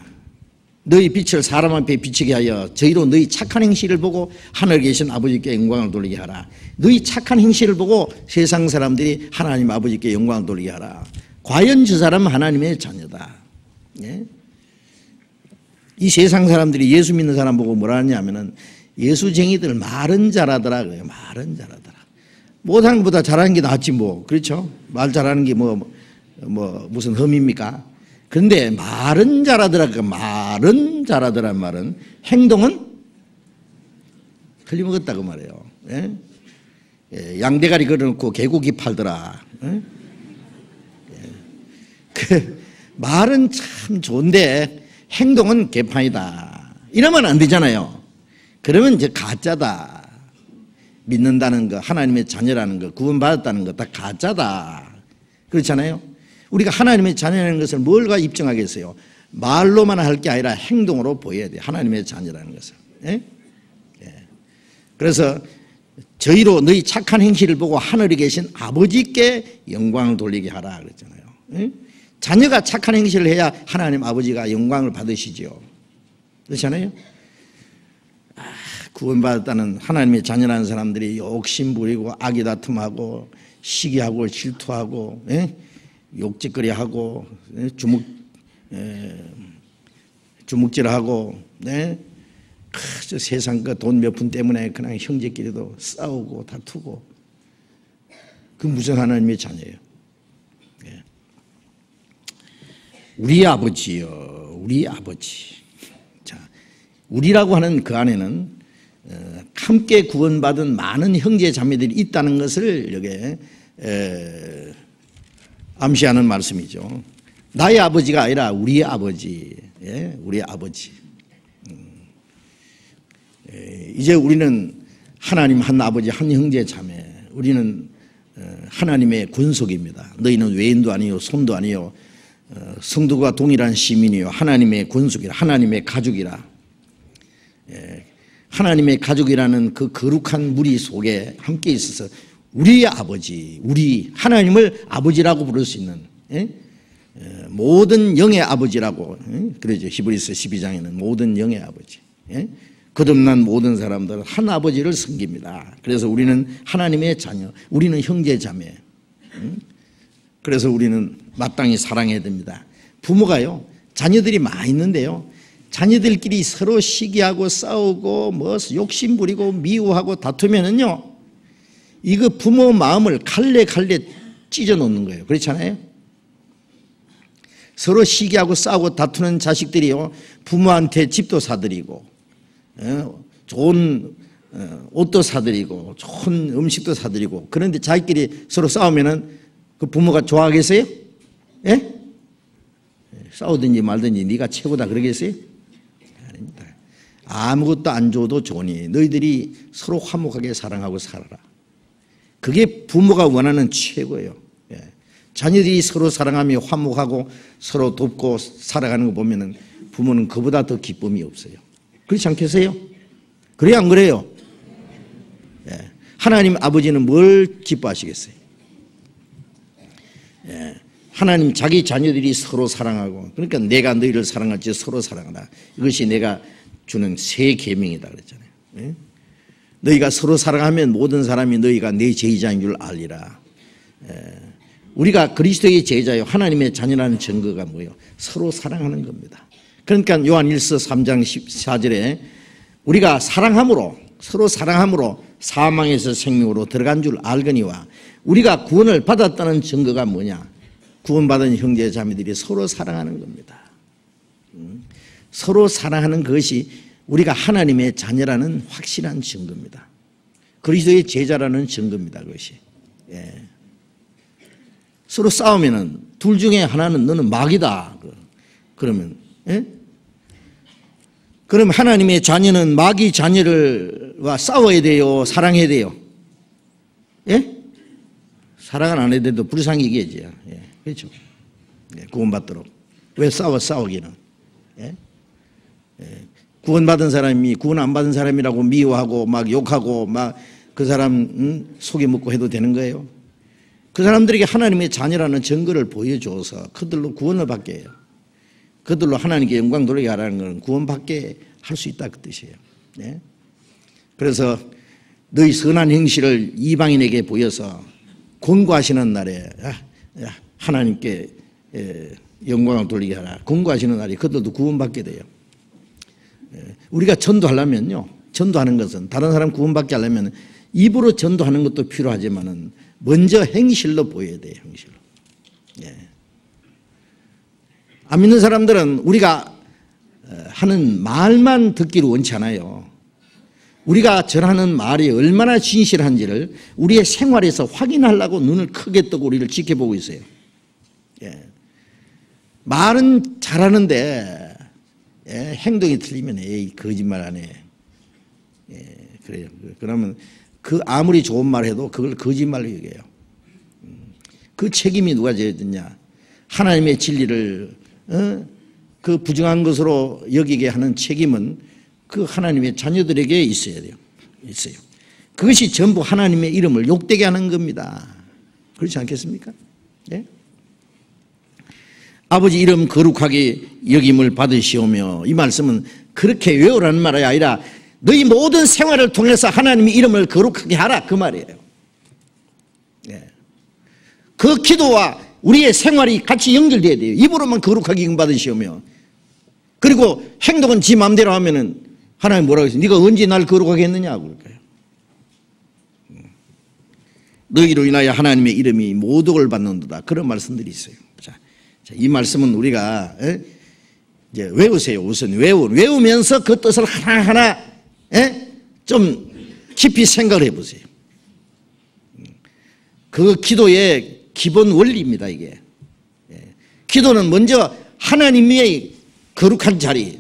S1: 너희 빛을 사람 앞에 비치게 하여 저희로 너희 착한 행실을 보고 하늘에 계신 아버지께 영광을 돌리게 하라. 너희 착한 행실을 보고 세상 사람들이 하나님 아버지께 영광을 돌리게 하라. 과연 저 사람은 하나님의 자녀다. 예? 이 세상 사람들이 예수 믿는 사람 보고 뭐라 하냐면은 예수쟁이들 잘하더라 그래요. 말은 잘하더라. 못하는 것보다 잘하는 게 낫지 뭐. 그렇죠? 말 잘하는 게 뭐 뭐 무슨 흠입니까? 그런데 말은 잘하더라. 그 말은 잘하더란 말은 행동은 틀림없다 그 말이에요. 예? 예, 양대가리 걸어놓고 개고기 팔더라. 예? 예. 그 말은 참 좋은데 행동은 개판이다. 이러면 안 되잖아요. 그러면 이제 가짜다. 믿는다는 거, 하나님의 자녀라는 거, 구원받았다는 거 다 가짜다. 그렇잖아요. 우리가 하나님의 자녀라는 것을 뭘가 입증하겠어요? 말로만 할 게 아니라 행동으로 보여야 돼요. 하나님의 자녀라는 것을. 예? 예. 그래서 저희로 너희 착한 행실을 보고 하늘에 계신 아버지께 영광을 돌리게 하라 그랬잖아요. 예? 자녀가 착한 행실을 해야 하나님 아버지가 영광을 받으시죠. 그렇잖아요. 아, 구원받았다는 하나님의 자녀라는 사람들이 욕심 부리고 악이 다툼하고 시기하고 질투하고 예? 욕짓거리하고 예? 주묵 예, 주묵질하고 네? 크, 세상 그 돈 몇 푼 때문에 그냥 형제끼리도 싸우고 다투고 그 무슨 하나님의 자녀예요. 예. 우리 아버지요, 우리 아버지. 자, 우리라고 하는 그 안에는 어, 함께 구원받은 많은 형제 자매들이 있다는 것을 여기에 에, 암시하는 말씀이죠. 나의 아버지가 아니라 우리의 아버지, 예? 우리의 아버지. 음. 예, 이제 우리는 하나님 한 아버지 한 형제 자매, 우리는 어, 하나님의 군속입니다. 너희는 외인도 아니요, 손도 아니요, 어, 성도가 동일한 시민이요, 하나님의 군속이라, 하나님의 가족이라. 예, 하나님의 가족이라는 그 거룩한 무리 속에 함께 있어서 우리의 아버지, 우리 하나님을 아버지라고 부를 수 있는 예? 모든 영의 아버지라고 예? 그러죠. 히브리서 12장에는 모든 영의 아버지. 예? 거듭난 모든 사람들은 한 아버지를 섬깁니다. 그래서 우리는 하나님의 자녀, 우리는 형제 자매. 그래서 우리는 마땅히 사랑해야 됩니다. 부모가요, 자녀들이 많이 있는데요. 자녀들끼리 서로 시기하고 싸우고 뭐 욕심 부리고 미워하고 다투면은요. 이거 부모 마음을 갈래 찢어 놓는 거예요. 그렇잖아요. 서로 시기하고 싸우고 다투는 자식들이요. 부모한테 집도 사드리고 어, 좋은 어, 옷도 사드리고 좋은 음식도 사드리고 그런데 자기끼리 서로 싸우면은 그 부모가 좋아하겠어요? 예? 싸우든지 말든지 네가 최고다 그러겠어요? 아무것도 안 줘도 좋으니 너희들이 서로 화목하게 사랑하고 살아라. 그게 부모가 원하는 최고예요. 예. 자녀들이 서로 사랑하며 화목하고 서로 돕고 살아가는 거 보면은 부모는 그보다 더 기쁨이 없어요. 그렇지 않겠어요? 그래요, 안 그래요? 예. 하나님 아버지는 뭘 기뻐하시겠어요? 예. 하나님 자기 자녀들이 서로 사랑하고 그러니까 내가 너희를 사랑할지 서로 사랑하라. 이것이 내가 주는 새 계명이다 그랬잖아요. 예? 너희가 서로 사랑하면 모든 사람이 너희가 내 제자인 줄 알리라. 예. 우리가 그리스도의 제자요 하나님의 자녀라는 증거가 뭐예요? 서로 사랑하는 겁니다. 그러니까 요한 1서 3장 14절에 우리가 사랑함으로 서로 사랑함으로 사망에서 생명으로 들어간 줄 알거니와 우리가 구원을 받았다는 증거가 뭐냐? 구원받은 형제 자매들이 서로 사랑하는 겁니다. 음? 서로 사랑하는 것이 우리가 하나님의 자녀라는 확실한 증거입니다. 그리스도의 제자라는 증거입니다. 그것이. 예. 서로 싸우면은 둘 중에 하나는 너는 마귀다. 그러면 예? 그럼 하나님의 자녀는 마귀 자녀를와 싸워야 돼요? 사랑해야 돼요? 예? 사랑은 안 해도 불쌍히기지 예. 그렇죠. 예. 구원받도록. 왜 싸워 싸우기는? 예? 예. 구원받은 사람이 구원 안 받은 사람이라고 미워하고 막 욕하고 막 그 사람 음? 속에 묻고 해도 되는 거예요? 그 사람들에게 하나님의 자녀라는 증거를 보여줘서 그들로 구원을 받게 해요. 그들로 하나님께 영광 돌리게 하라는 것은 구원받게 할 수 있다 그 뜻이에요. 네? 그래서 너희 선한 행실을 이방인에게 보여서 권고하시는 날에 야, 야, 하나님께 영광을 돌리게 하라. 공부하시는 날이 그들도 구원받게 돼요. 우리가 전도하려면요. 전도하는 것은 다른 사람 구원받게 하려면 입으로 전도하는 것도 필요하지만은 먼저 행실로 보여야 돼요. 행실로. 예. 안 믿는 사람들은 우리가 하는 말만 듣기를 원치 않아요. 우리가 전하는 말이 얼마나 진실한지를 우리의 생활에서 확인하려고 눈을 크게 뜨고 우리를 지켜보고 있어요. 예. 말은 잘하는데 예, 행동이 틀리면 에이 거짓말 안 해. 예, 그래요. 그러면 그 아무리 좋은 말 해도 그걸 거짓말로 여겨요. 음. 그 책임이 누가 져야 되냐? 하나님의 진리를 어? 그 부정한 것으로 여기게 하는 책임은 그 하나님의 자녀들에게 있어야 돼요. 있어요. 그것이 전부 하나님의 이름을 욕되게 하는 겁니다. 그렇지 않겠습니까? 예? 아버지 이름 거룩하게 여김을 받으시오며 이 말씀은 그렇게 외우라는 말이 아니라 너희 모든 생활을 통해서 하나님의 이름을 거룩하게 하라 그 말이에요. 예. 그 기도와 우리의 생활이 같이 연결돼야 돼요. 입으로만 거룩하게 여 받으시오며 그리고 행동은 지 마음대로 하면은 하나님 뭐라고 했어요? 네가 언제 날 거룩하게 했느냐 그럴까요? 너희로 인하여 하나님의 이름이 모독을 받는도다. 그런 말씀들이 있어요. 자, 이 말씀은 우리가 에? 이제 외우세요. 우선 외우 외우면서 그 뜻을 하나 하나 에? 좀 깊이 생각을 해보세요. 그 기도의 기본 원리입니다. 이게 기도는 먼저 하나님의 거룩한 자리,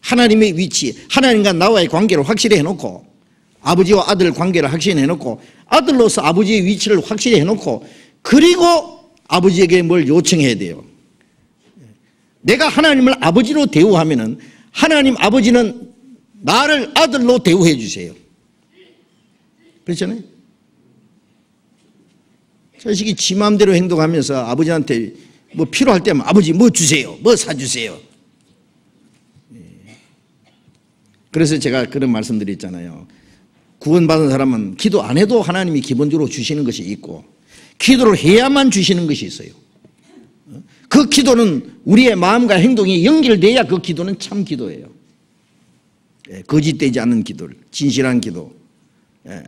S1: 하나님의 위치, 하나님과 나와의 관계를 확실히 해놓고 아버지와 아들 관계를 확실히 해놓고 아들로서 아버지의 위치를 확실히 해놓고 그리고 아버지에게 뭘 요청해야 돼요. 내가 하나님을 아버지로 대우하면은 하나님 아버지는 나를 아들로 대우해 주세요. 그렇잖아요? 자식이 지 마음대로 행동하면서 아버지한테 뭐 필요할 때면 아버지 뭐 주세요. 뭐 사주세요. 그래서 제가 그런 말씀드렸잖아요. 구원받은 사람은 기도 안 해도 하나님이 기본적으로 주시는 것이 있고 기도를 해야만 주시는 것이 있어요. 그 기도는 우리의 마음과 행동이 연결돼야 그 기도는 참 기도예요. 예, 거짓되지 않는 기도를 진실한 기도 예,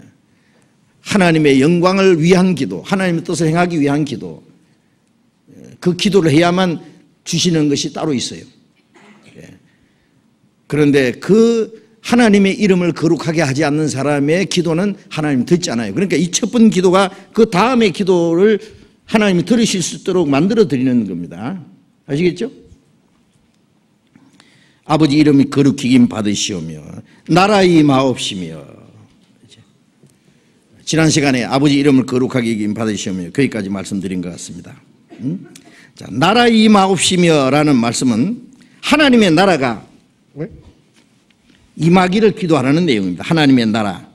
S1: 하나님의 영광을 위한 기도 하나님의 뜻을 행하기 위한 기도 예, 그 기도를 해야만 주시는 것이 따로 있어요. 그런데 그 하나님의 이름을 거룩하게 하지 않는 사람의 기도는 하나님 듣지 않아요. 그러니까 이 첫 번 기도가 그 다음의 기도를 하나님이 들으실 수 있도록 만들어 드리는 겁니다. 아시겠죠? 아버지 이름이 거룩히김 받으시오며 나라의 마옵시며 지난 시간에 아버지 이름을 거룩하게 여김 받으시오며 거기까지 말씀드린 것 같습니다. 음? 자, 나라의 마옵시며라는 말씀은 하나님의 나라가 임하기를 기도하라는 내용입니다. 하나님의 나라.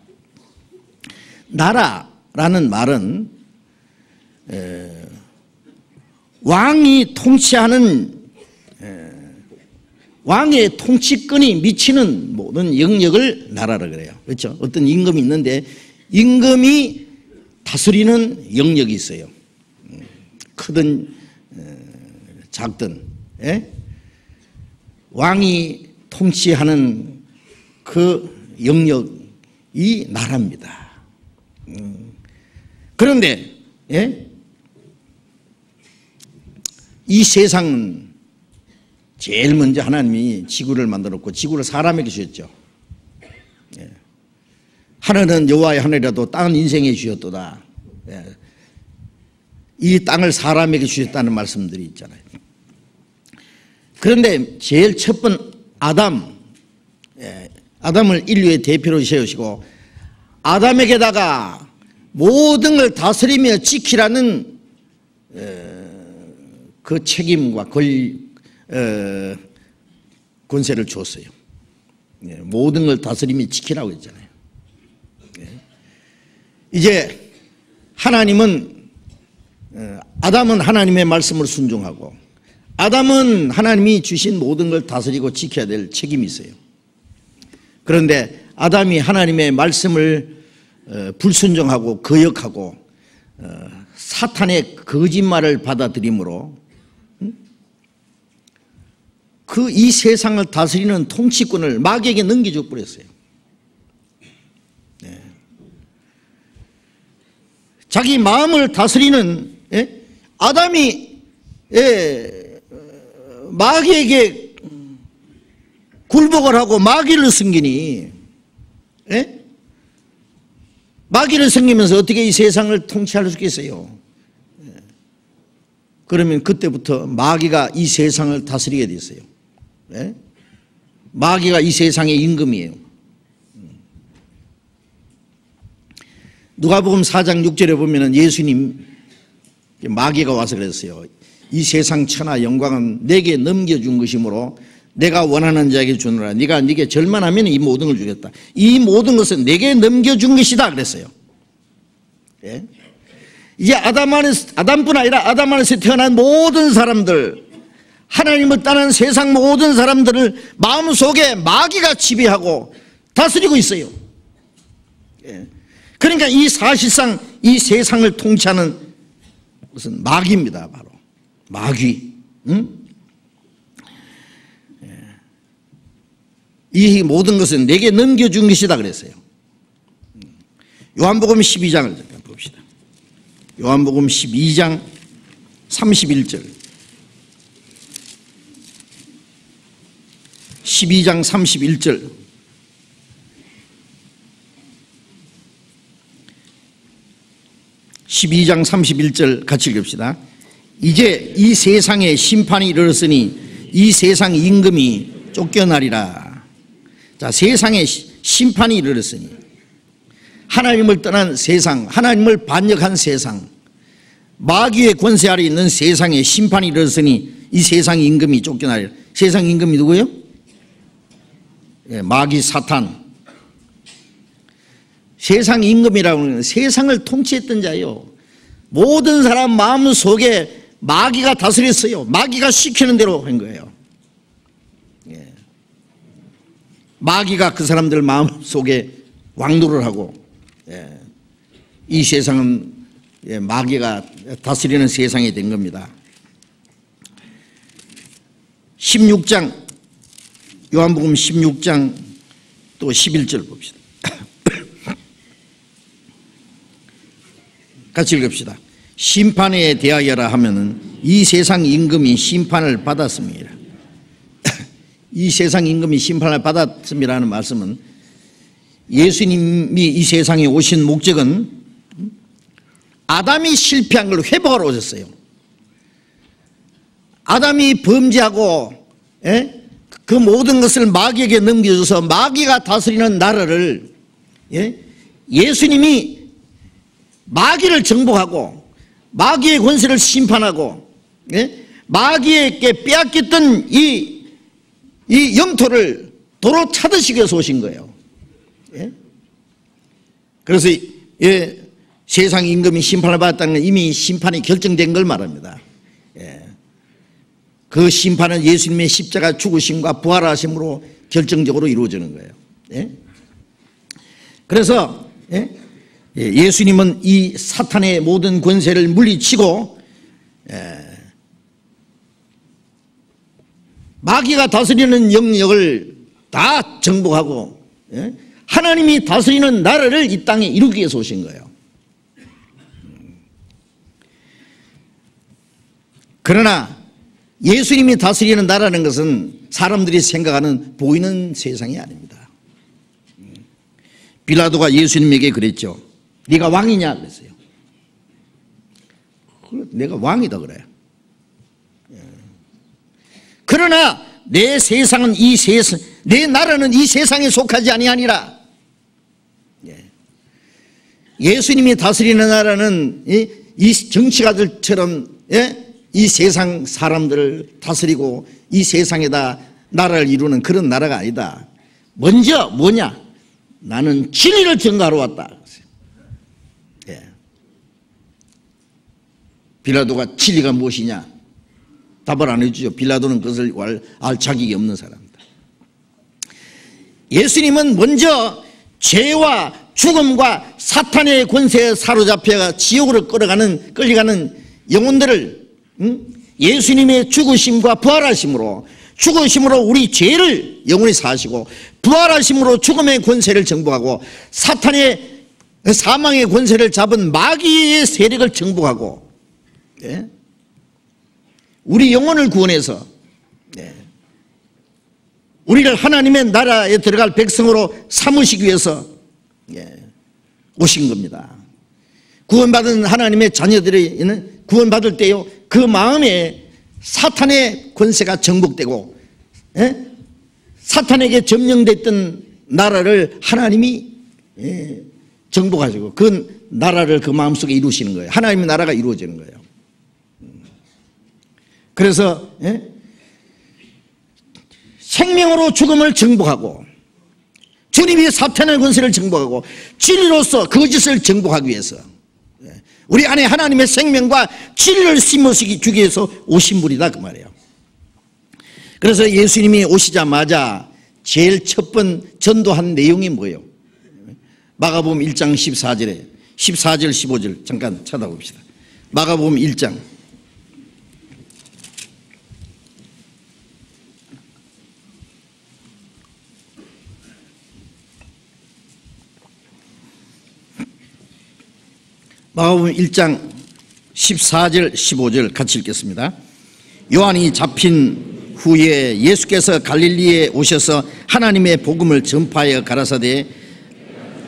S1: 나라라는 말은 왕이 통치하는 왕의 통치권이 미치는 모든 영역을 나라라 그래요. 그렇죠? 어떤 임금이 있는데 임금이 다스리는 영역이 있어요. 음, 크든 작든 예? 왕이 통치하는 그 영역이 나라입니다. 음. 그런데 예? 이 세상은 제일 먼저 하나님이 지구를 만들었고 지구를 사람에게 주셨죠. 예. 하늘은 여호와의 하늘이라도 땅은 인생에 주셨도다. 예. 이 땅을 사람에게 주셨다는 말씀들이 있잖아요. 그런데 제일 첫 번 아담 예, 아담을 인류의 대표로 세우시고 아담에게다가 모든 걸 다스리며 지키라는 그 책임과 권, 권세를 줬어요. 예, 모든 걸 다스리며 지키라고 했잖아요. 예. 이제 하나님은 아담은 하나님의 말씀을 순종하고 아담은 하나님이 주신 모든 걸 다스리고 지켜야 될 책임이 있어요. 그런데 아담이 하나님의 말씀을 어, 불순종하고 거역하고 어, 사탄의 거짓말을 받아들이므로 그 이 세상을 다스리는 통치권을 마귀에게 넘겨줘 버렸어요. 네. 자기 마음을 다스리는 예? 아담이 예, 어, 마귀에게 굴복을 하고 마귀를 섬기니 예? 마귀를 섬기면서 어떻게 이 세상을 통치할 수 있겠어요? 예. 그러면 그때부터 마귀가 이 세상을 다스리게 됐어요. 예? 마귀가 이 세상의 임금이에요. 누가복음 4장 6절에 보면은 예수님 마귀가 와서 그랬어요. 이 세상 천하 영광은 내게 넘겨준 것이므로 내가 원하는 자에게 주노라. 네가 네게 절만하면 이 모든 걸 주겠다. 이 모든 것은 내게 넘겨준 것이다 그랬어요. 예? 이제 아담 안에서 아담뿐 아니라 아담 안에서 태어난 모든 사람들 하나님을 떠난 세상 모든 사람들을 마음속에 마귀가 지배하고 다스리고 있어요. 예. 그러니까 이 사실상 이 세상을 통치하는 것은 마귀입니다. 바로 마귀. 응? 예. 이 모든 것은 내게 넘겨준 것이다 그랬어요. 요한복음 12장을 잠깐 봅시다. 요한복음 12장 31절. 12장 31절. (12장 31절) 같이 읽읍시다 이제 이 세상에 심판이 이르렀으니 이 세상 임금이 쫓겨나리라 자 세상에 심판이 이르렀으니 하나님을 떠난 세상 하나님을 반역한 세상 마귀의 권세 아래 있는 세상에 심판이 이르렀으니 이 세상 임금이 쫓겨나리라 세상 임금이 누구예요? 예, 마귀 사탄. 세상 임금이라고 하는 세상을 통치했던 자요. 모든 사람 마음 속에 마귀가 다스렸어요. 마귀가 시키는 대로 한 거예요. 예. 마귀가 그 사람들 마음 속에 왕노를 하고 예. 이 세상은 예, 마귀가 다스리는 세상이 된 겁니다. 16장 요한복음 16장 또 11절 봅시다. 같이 읽읍시다. 심판에 대하여라 하면은 이 세상 임금이 심판을 받았습니다. 이 세상 임금이 심판을 받았음이라는 말씀은 예수님이 이 세상에 오신 목적은 아담이 실패한 걸 회복하러 오셨어요. 아담이 범죄하고 예? 그 모든 것을 마귀에게 넘겨줘서 마귀가 다스리는 나라를 예? 예수님이 마귀를 정복하고 마귀의 권세를 심판하고 예? 마귀에게 빼앗겼던 이, 이 영토를 도로 찾으시기 위해서 오신 거예요. 예? 그래서 예, 세상 임금이 심판을 받았다는 건 이미 심판이 결정된 걸 말합니다. 예. 그 심판은 예수님의 십자가 죽으심과 부활하심으로 결정적으로 이루어지는 거예요. 예? 그래서 예? 예수님은 이 사탄의 모든 권세를 물리치고 예, 마귀가 다스리는 영역을 다 정복하고 예? 하나님이 다스리는 나라를 이 땅에 이루기 위해서 오신 거예요. 그러나 예수님이 다스리는 나라는 것은 사람들이 생각하는 보이는 세상이 아닙니다. 빌라도가 예수님에게 그랬죠. 네가 왕이냐 그랬어요. 내가 왕이다 그래. 그러나 내 세상은 이 세상, 내 나라는 이 세상에 속하지 아니하니라. 예수님이 다스리는 나라는 이 정치가들처럼 예? 이 세상 사람들을 다스리고 이 세상에다 나라를 이루는 그런 나라가 아니다. 먼저 뭐냐? 나는 진리를 증거하러 왔다. 예. 빌라도가 진리가 무엇이냐? 답을 안 해주죠. 빌라도는 그것을 알 자격이 없는 사람이다. 예수님은 먼저 죄와 죽음과 사탄의 권세에 사로잡혀 지옥으로 끌어가는 끌려가는 영혼들을 응? 예수님의 죽으심과 부활하심으로 죽으심으로 우리 죄를 영원히 사시고 부활하심으로 죽음의 권세를 정복하고 사탄의 사망의 권세를 잡은 마귀의 세력을 정복하고 예? 우리 영혼을 구원해서 예. 우리를 하나님의 나라에 들어갈 백성으로 삼으시기 위해서 예. 오신 겁니다. 구원받은 하나님의 자녀들이 구원받을 때요 그 마음에 사탄의 권세가 정복되고 예? 사탄에게 점령됐던 나라를 하나님이 예, 정복하시고 그 나라를 그 마음속에 이루시는 거예요. 하나님의 나라가 이루어지는 거예요. 그래서 예? 생명으로 죽음을 정복하고 주님이 사탄의 권세를 정복하고 진리로서 거짓을 정복하기 위해서 예, 우리 안에 하나님의 생명과 진리를 심으시기 주기 위해서 오신 분이다 그 말이에요. 그래서 예수님이 오시자마자 제일 첫 번 전도한 내용이 뭐예요? 마가복음 1장 14절에 14절 15절 잠깐 찾아봅시다. 마가복음 1장 마가복음 1장 14절 15절 같이 읽겠습니다. 요한이 잡힌 후에 예수께서 갈릴리에 오셔서 하나님의 복음을 전파하여 가라사대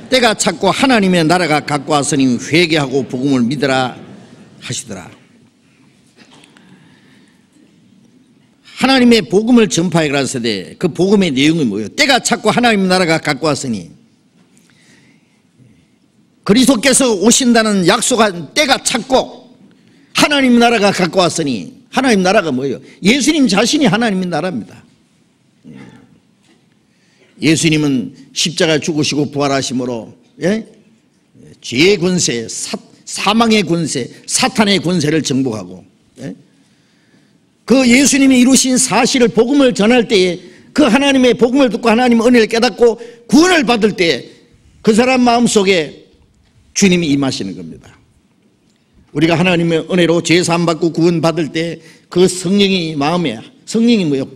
S1: 때가 찼고 하나님의 나라가 갖고 왔으니 회개하고 복음을 믿으라 하시더라. 하나님의 복음을 전파해 가라사대 그 복음의 내용이 뭐예요? 때가 찼고 하나님의 나라가 갖고 왔으니 그리스도께서 오신다는 약속한 때가 찼고 하나님 나라가 갖고 왔으니 하나님 나라가 뭐예요? 예수님 자신이 하나님의 나라입니다. 예수님은 십자가 죽으시고 부활하심으로 예? 죄의 권세, 사, 망의 권세, 사탄의 권세를 정복하고 예? 그 예수님이 이루신 사실을 복음을 전할 때에 그 하나님의 복음을 듣고 하나님의 은혜를 깨닫고 구원을 받을 때그 사람 마음속에 주님이 임하시는 겁니다. 우리가 하나님의 은혜로 죄사함 받고 구원 받을 때 그 성령이 마음에 성령이 뭐요?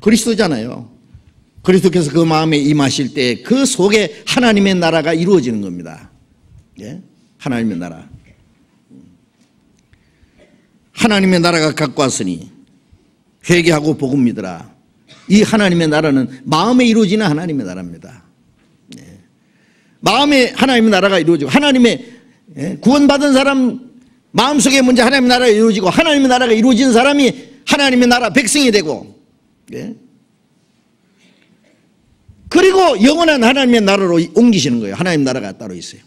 S1: 그리스도잖아요. 그리스도께서 그 마음에 임하실 때 그 속에 하나님의 나라가 이루어지는 겁니다. 예? 하나님의 나라. 하나님의 나라가 갖고 왔으니 회개하고 복음 믿으라. 이 하나님의 나라는 마음에 이루어지는 하나님의 나라입니다. 예. 마음에 하나님의 나라가 이루어지고 하나님의 예? 구원받은 사람 마음속에 먼저 하나님의 나라가 이루어지고 하나님의 나라가 이루어진 사람이 하나님의 나라 백성이 되고 예? 그리고 영원한 하나님의 나라로 옮기시는 거예요. 하나님 나라가 따로 있어요.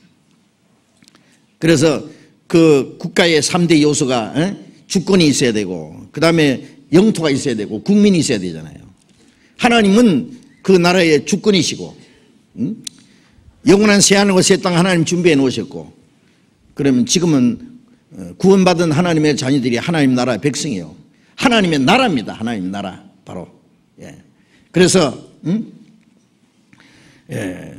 S1: 그래서 그 국가의 3대 요소가 예? 주권이 있어야 되고 그 다음에 영토가 있어야 되고 국민이 있어야 되잖아요. 하나님은 그 나라의 주권이시고 음? 영원한 새하늘과 새 땅 하나님 준비해 놓으셨고 그러면 지금은 어, 구원받은 하나님의 자녀들이 하나님 나라의 백성이요. 하나님의 나라입니다. 하나님 나라 바로. 예. 그래서 음? 예.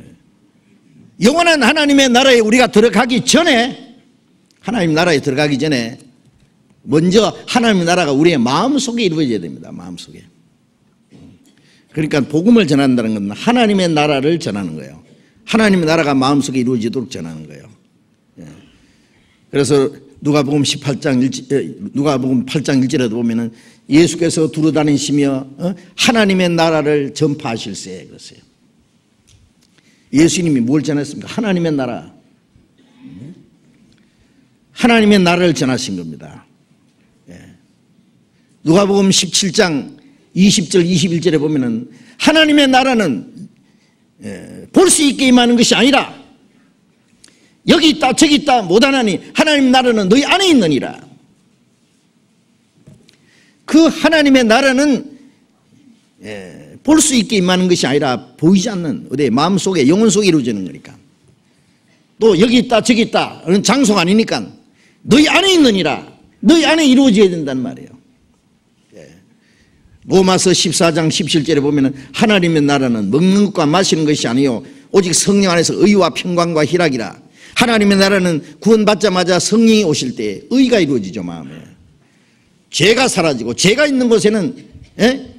S1: 영원한 하나님의 나라에 우리가 들어가기 전에 하나님 나라에 들어가기 전에 먼저 하나님의 나라가 우리의 마음속에 이루어져야 됩니다. 마음속에. 그러니까 복음을 전한다는 건 하나님의 나라를 전하는 거예요. 하나님의 나라가 마음속에 이루어지도록 전하는 거예요. 예. 그래서 누가복음 18장 1 누가복음 8장 1절에도 보면은 예수께서 두루 다니시며 어? 하나님의 나라를 전파하실세 그랬어요. 예수님이 뭘 전했습니까? 하나님의 나라. 하나님의 나라를 전하신 겁니다. 예. 누가복음 17장 20절 21절에 보면은 하나님의 나라는 예, 볼 수 있게 임하는 것이 아니라 여기 있다 저기 있다 못하나니 하나님 나라는 너희 안에 있느니라. 그 하나님의 나라는 예, 볼수 있게 임하는 것이 아니라 보이지 않는 어디 마음속에 영혼 속에 이루어지는 거니까. 또 여기 있다 저기 있다 장소가 아니니까 너희 안에 있느니라. 너희 안에 이루어져야 된단 말이에요 로마서 14장 17절에 보면 하나님의 나라는 먹는 것과 마시는 것이 아니요 오직 성령 안에서 의와 평강과 희락이라. 하나님의 나라는 구원받자마자 성령이 오실 때 의가 이루어지죠 마음에. 죄가 사라지고 죄가 있는 곳에는 예?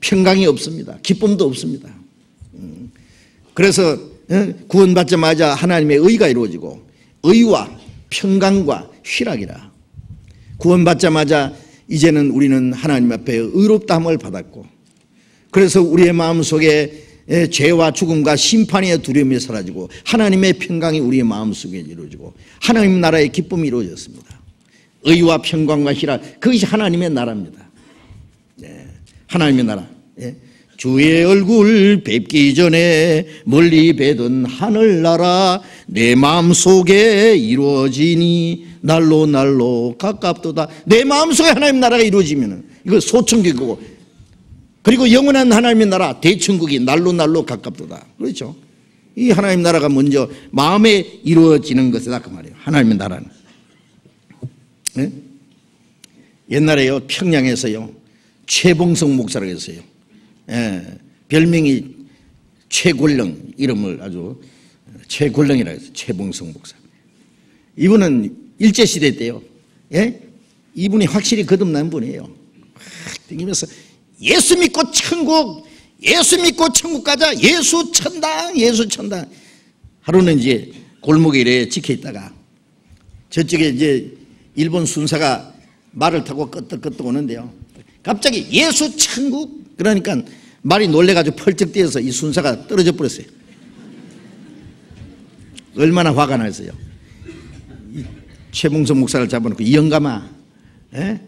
S1: 평강이 없습니다. 기쁨도 없습니다. 음. 그래서 예? 구원받자마자 하나님의 의가 이루어지고 의와 평강과 희락이라. 구원받자마자 이제는 우리는 하나님 앞에 의롭다함을 받았고 그래서 우리의 마음속에 죄와 죽음과 심판의 두려움이 사라지고 하나님의 평강이 우리의 마음속에 이루어지고 하나님 나라의 기쁨이 이루어졌습니다. 의와 평강과 희락 그것이 하나님의 나라입니다. 네. 하나님의 나라. 예. 주의 얼굴 뵙기 전에 멀리 뵈던 하늘나라 내 마음속에 이루어지니 날로 날로 가깝도다. 내 마음속에 하나님 나라가 이루어지면 이거 소천국이고 그리고 영원한 하나님의 나라 대천국이 날로 날로 가깝도다. 그렇죠? 이 하나님 나라가 먼저 마음에 이루어지는 것이다. 그 말이에요. 하나님의 나라는. 예? 옛날에요 평양에서요 최봉성 목사라고 했어요. 예, 별명이 최골령 이름을 아주 최골령이라고 해서 최봉성 목사. 이분은 일제시대 때요. 예? 이분이 확실히 거듭난 분이에요. 땡기면서 예수 믿고 천국, 예수 믿고 천국 가자. 예수 천당, 예수 천당. 하루는 이제 골목에 이래 찍혀 있다가 저쪽에 이제 일본 순사가 말을 타고 끄떡끄떡 오는데요. 갑자기 예수 천국 그러니까 말이 놀래가지고 펄쩍 뛰어서 이 순사가 떨어져 버렸어요. 얼마나 화가 났어요. 최봉선 목사를 잡아놓고 이 영감아, 에?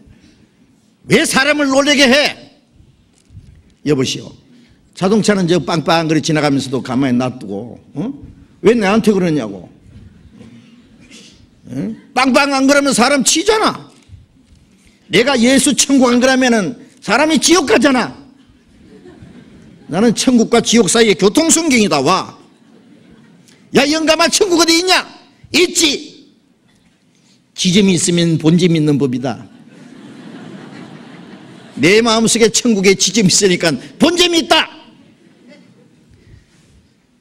S1: 왜 사람을 놀래게 해? 여보시오. 자동차는 저 빵빵거리 지나가면서도 가만히 놔두고, 어? 왜 나한테 그러냐고. 에? 빵빵 안 그러면 사람 치잖아. 내가 예수 천국 안 그러면은 사람이 지옥 가잖아. 나는 천국과 지옥 사이에 교통순경이다 와. 야 영감아 천국 어디 있냐? 있지. 지점이 있으면 본점이 있는 법이다. 내 마음속에 천국에 지점이 있으니까 본점이 있다.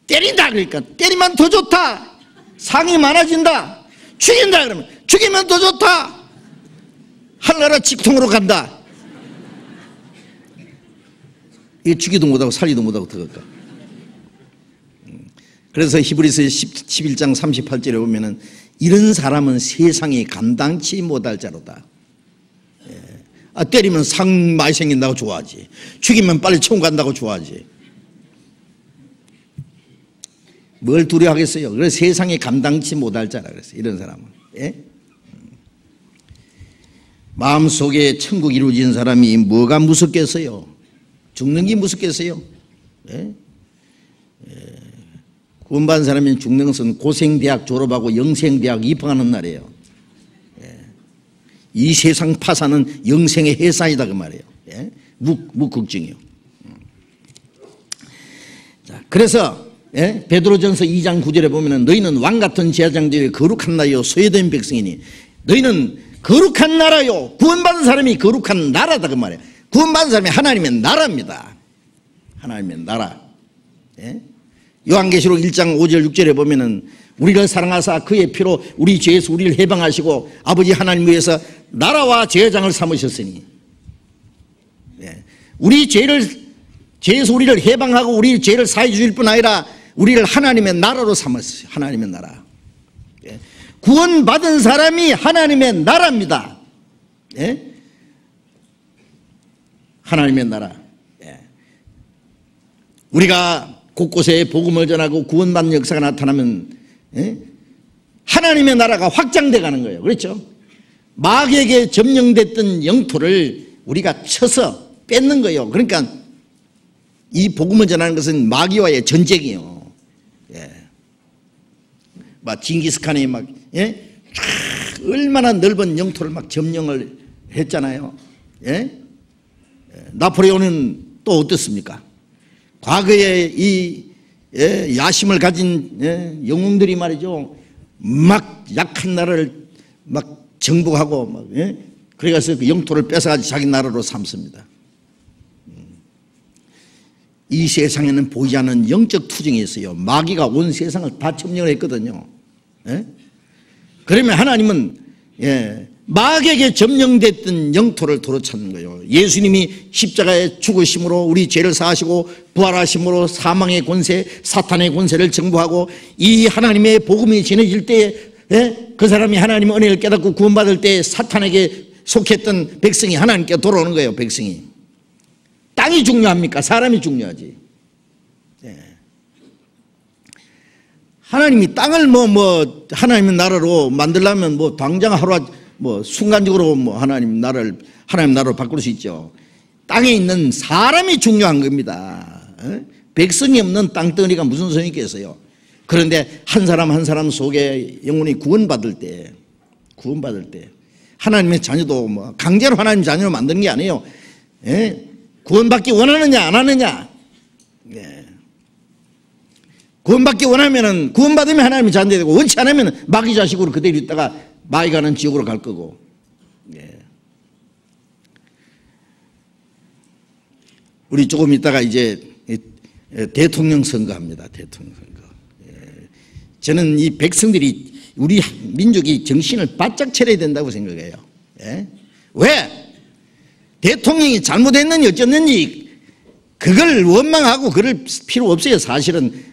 S1: 때린다 그러니까 때리면 더 좋다. 상이 많아진다. 죽인다 그러면 죽이면 더 좋다. 하늘나라 직통으로 간다. 이 죽이도 못하고 살리도 못하고 어떡할까? 음. 그래서 히브리서 11장 38절에 보면은 이런 사람은 세상에 감당치 못할 자로다. 예. 아, 때리면 상 많이 생긴다고 좋아하지. 죽이면 빨리 천국 간다고 좋아하지. 뭘 두려워하겠어요? 그래서 세상에 감당치 못할 자라 그랬어요. 이런 사람은. 예? 마음속에 천국 이루어진 사람이 뭐가 무섭겠어요? 죽는 게 무섭겠어요? 예? 예. 구원받은 사람이 죽는 것은 고생대학 졸업하고 영생대학 입학하는 날이에요. 예. 이 세상 파산은 영생의 해산이다 그 말이에요. 예? 무, 무극증이요. 음. 자, 그래서 예? 베드로전서 2장 9절에 보면은 너희는 왕 같은 제사장들의 거룩한 나라요 소외된 백성이니 너희는 거룩한 나라요 구원받은 사람이 거룩한 나라다 그 말이에요. 구원받은 사람이 하나님의 나라입니다. 하나님의 나라. 예? 요한계시록 1장 5절 6절에 보면은 우리를 사랑하사 그의 피로 우리 죄에서 우리를 해방하시고 아버지 하나님 위해서 나라와 제장을 삼으셨으니 예. 우리 죄를 죄에서 우리를 해방하고 우리 죄를 사해 주실 뿐 아니라 우리를 하나님의 나라로 삼았어요. 하나님의 나라. 예. 구원받은 사람이 하나님의 나라입니다. 예? 하나님의 나라. 예. 우리가 곳곳에 복음을 전하고 구원받는 역사가 나타나면 예? 하나님의 나라가 확장돼 가는 거예요. 그렇죠? 마귀에게 점령됐던 영토를 우리가 쳐서 뺏는 거예요. 그러니까 이 복음을 전하는 것은 마귀와의 전쟁이에요. 예. 막 징기스칸이 막 예? 얼마나 넓은 영토를 막 점령을 했잖아요. 예? 나폴레온은 또 어떻습니까? 과거에 이 예, 야심을 가진 예, 영웅들이 말이죠. 막 약한 나라를 막 정복하고 막, 예? 그래서 그 영토를 뺏어가지고 자기 나라로 삼습니다. 음. 이 세상에는 보이지 않는 영적 투쟁이 있어요. 마귀가 온 세상을 다 점령을 했거든요. 예? 그러면 하나님은 예, 마귀에게 점령됐던 영토를 도로 찾는 거예요. 예수님이 십자가에 죽으심으로 우리 죄를 사하시고 부활하심으로 사망의 권세, 사탄의 권세를 정부하고 이 하나님의 복음이 전해질 때에 예? 그 사람이 하나님의 은혜를 깨닫고 구원받을 때 사탄에게 속했던 백성이 하나님께 돌아오는 거예요. 백성이. 땅이 중요합니까? 사람이 중요하지. 예. 하나님이 땅을 뭐, 뭐, 하나님의 나라로 만들려면 뭐, 당장 하루, 뭐, 순간적으로 뭐, 하나님 나라를, 하나님 나라로 바꿀 수 있죠. 땅에 있는 사람이 중요한 겁니다. 예? 백성이 없는 땅덩어리가 무슨 소용이 있겠어요. 그런데 한 사람 한 사람 속에 영혼이 구원받을 때, 구원받을 때, 하나님의 자녀도 뭐 강제로 하나님 자녀로 만드는 게 아니에요. 예? 구원받기 원하느냐 안 하느냐. 예. 구원받기 원하면은 구원받으면 하나님의 자녀 되고 원치 않으면 마귀 자식으로 그대로 있다가 마귀 가는 지옥으로 갈 거고. 예. 우리 조금 있다가 이제 대통령 선거합니다. 대통령 선거. 예. 저는 이 백성들이 우리 민족이 정신을 바짝 차려야 된다고 생각해요. 예? 왜? 대통령이 잘못했는지 어쩌는지 그걸 원망하고 그럴 필요 없어요. 사실은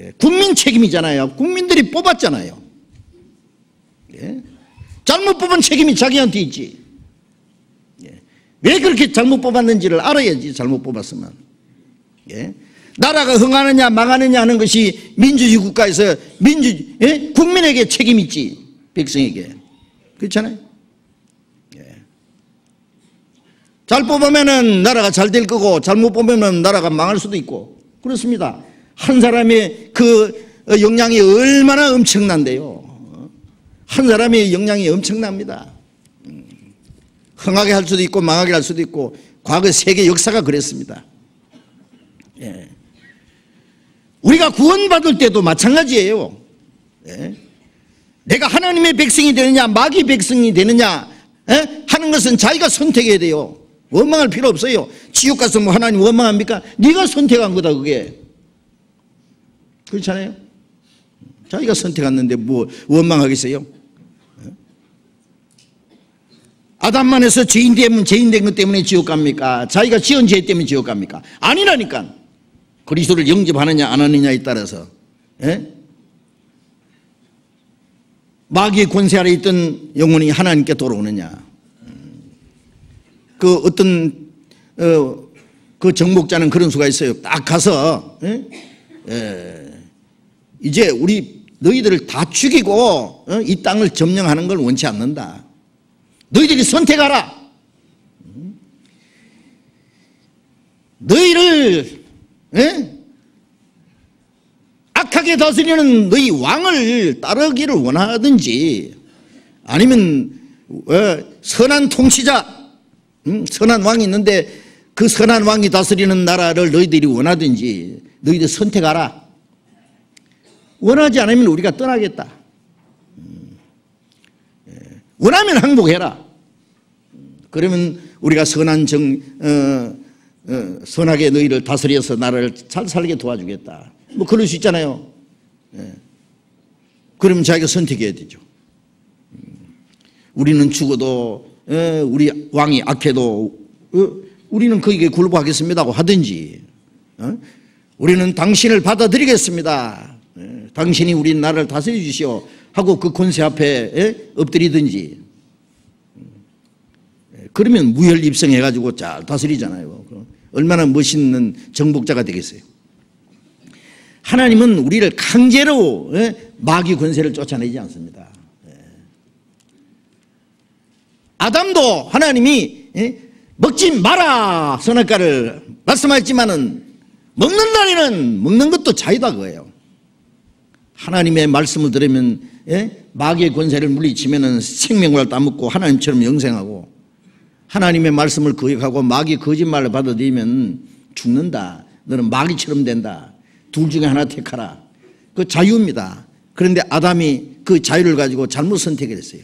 S1: 예, 국민 책임이잖아요. 국민들이 뽑았잖아요. 예? 잘못 뽑은 책임이 자기한테 있지. 예. 왜 그렇게 잘못 뽑았는지를 알아야지 잘못 뽑았으면. 예? 나라가 흥하느냐 망하느냐 하는 것이 민주주의 국가에서 민주 예? 국민에게 책임 있지 백성에게 그렇잖아요. 예. 잘 뽑으면은 나라가 잘 될 거고 잘못 뽑으면 나라가 망할 수도 있고 그렇습니다. 한 사람의 그 영향이 얼마나 엄청난데요. 한 사람의 영향이 엄청납니다. 음. 흥하게 할 수도 있고 망하게 할 수도 있고 과거 세계 역사가 그랬습니다. 예. 우리가 구원받을 때도 마찬가지예요. 예? 내가 하나님의 백성이 되느냐 마귀 백성이 되느냐 예? 하는 것은 자기가 선택해야 돼요. 원망할 필요 없어요. 지옥 가서 뭐 하나님 원망합니까? 네가 선택한 거다 그게. 그렇잖아요. 자기가 선택했는데 뭐 원망하겠어요? 예? 아담만 해서 죄인 되면 죄인 된 것 때문에 지옥 갑니까? 자기가 지은 죄 때문에 지옥 갑니까? 아니라니까. 그리스도를 영접하느냐 안 하느냐에 따라서 예? 마귀의 권세 아래 있던 영혼이 하나님께 돌아오느냐 그 어떤 어, 그 정복자는 그런 수가 있어요 딱 가서 예? 예. 이제 우리 너희들을 다 죽이고 어? 이 땅을 점령하는 걸 원치 않는다 너희들이 선택하라 너희를 예? 악하게 다스리는 너희 왕을 따르기를 원하든지 아니면 어, 선한 통치자 음, 선한 왕이 있는데 그 선한 왕이 다스리는 나라를 너희들이 원하든지 너희들 선택하라 원하지 않으면 우리가 떠나겠다. 원하면 항복해라 그러면 우리가 선한 정 어, 어, 선하게 너희를 다스려서 나라를 잘 살게 도와주겠다. 뭐 그럴 수 있잖아요. 예. 그러면 자기가 선택해야 되죠. 음. 우리는 죽어도 예, 우리 왕이 악해도 어, 우리는 그에게 굴복하겠습니다 고 하든지 어? 우리는 당신을 받아들이겠습니다. 예, 당신이 우리 나라를 다스려 주시오 하고 그 권세 앞에 엎드리든지 그러면 무혈 입성해가지고 잘 다스리잖아요. 얼마나 멋있는 정복자가 되겠어요. 하나님은 우리를 강제로 예, 마귀 권세를 쫓아내지 않습니다. 예. 아담도 하나님이 예, 먹지 마라 선악과를 말씀하셨지만은 먹는 날에는 먹는 것도 자유다 그거예요. 하나님의 말씀을 들으면 마귀의 권세를 물리치면은 생명을 따먹고 하나님처럼 영생하고 하나님의 말씀을 거역하고 마귀 거짓말을 받아들이면 죽는다. 너는 마귀처럼 된다. 둘 중에 하나 택하라. 그 자유입니다. 그런데 아담이 그 자유를 가지고 잘못 선택을 했어요.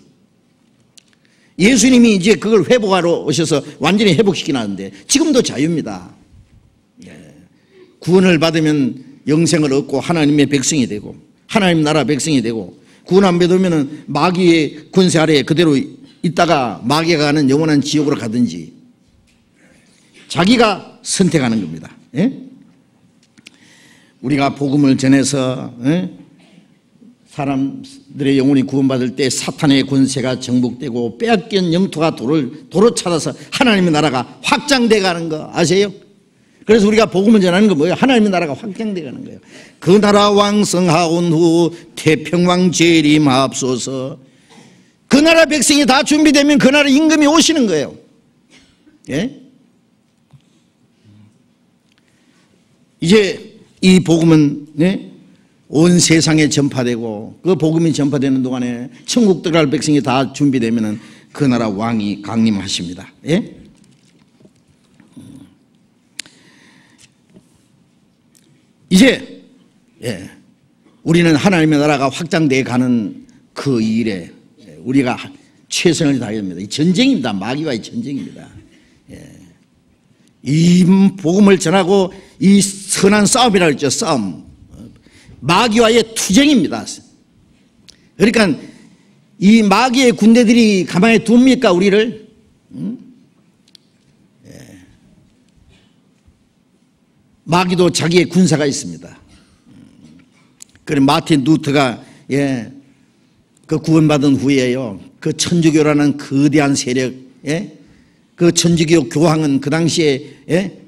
S1: 예수님이 이제 그걸 회복하러 오셔서 완전히 회복시키나는데 지금도 자유입니다. 예. 구원을 받으면 영생을 얻고 하나님의 백성이 되고 하나님 나라 백성이 되고 구원 안 받으면 마귀의 권세 아래에 그대로 있다가 마귀가 가는 영원한 지옥으로 가든지 자기가 선택하는 겁니다. 예? 우리가 복음을 전해서 예? 사람들의 영혼이 구원받을 때 사탄의 권세가 정복되고 빼앗긴 영토가 도를 도로 찾아서 하나님의 나라가 확장돼 가는 거 아세요? 그래서 우리가 복음을 전하는 거 뭐예요? 하나님의 나라가 확장돼 가는 거예요. 그 나라 왕성하온 후 태평왕 재림하옵소서. 그 나라 백성이 다 준비되면 그 나라 임금이 오시는 거예요. 예? 이제 이 복음은 네? 온 세상에 전파되고 그 복음이 전파되는 동안에 천국 들어갈 백성이 다 준비되면은 그 나라 왕이 강림하십니다. 예? 이제 예, 우리는 하나님의 나라가 확장돼 가는 그 일에 우리가 최선을 다해야 합니다. 이 전쟁입니다. 마귀와의 전쟁입니다. 예. 이 복음을 전하고 이 선한 싸움이라 그랬죠. 싸움. 마귀와의 투쟁입니다. 그러니까 이 마귀의 군대들이 가만히 둡니까 우리를? 응? 마귀도 자기의 군사가 있습니다. 그래 마틴 루트가 예, 그 구원받은 후에요. 그 천주교라는 거대한 세력, 예? 그 천주교 교황은 그 당시에 예?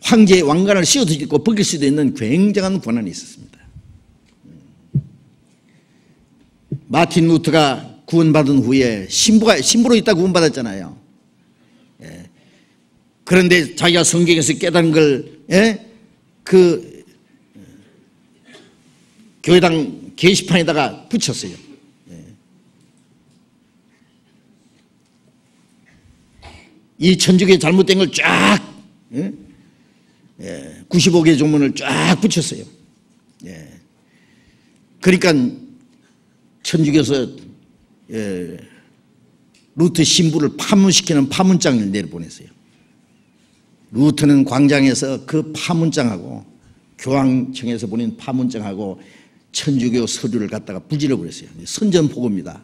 S1: 황제의 왕관을 씌워도 있고 벗길 수도 있는 굉장한 권한이 있었습니다. 마틴 루트가 구원받은 후에 신부가 신부로 있다 구원받았잖아요. 예. 그런데 자기가 성경에서 깨달은 걸, 예? 그 교회당 게시판에다가 붙였어요. 예. 이 천주교의 잘못된 걸 쫙, 예? 95개 조문을 쫙 붙였어요. 예. 그러니까 천주교에서 예, 루트 신부를 파문시키는 파문장을 내려보냈어요. 루트는 광장에서 그 파문장하고 교황청에서 보낸 파문장하고 천주교 서류를 갖다가 부질러 버렸어요. 선전포고입니다.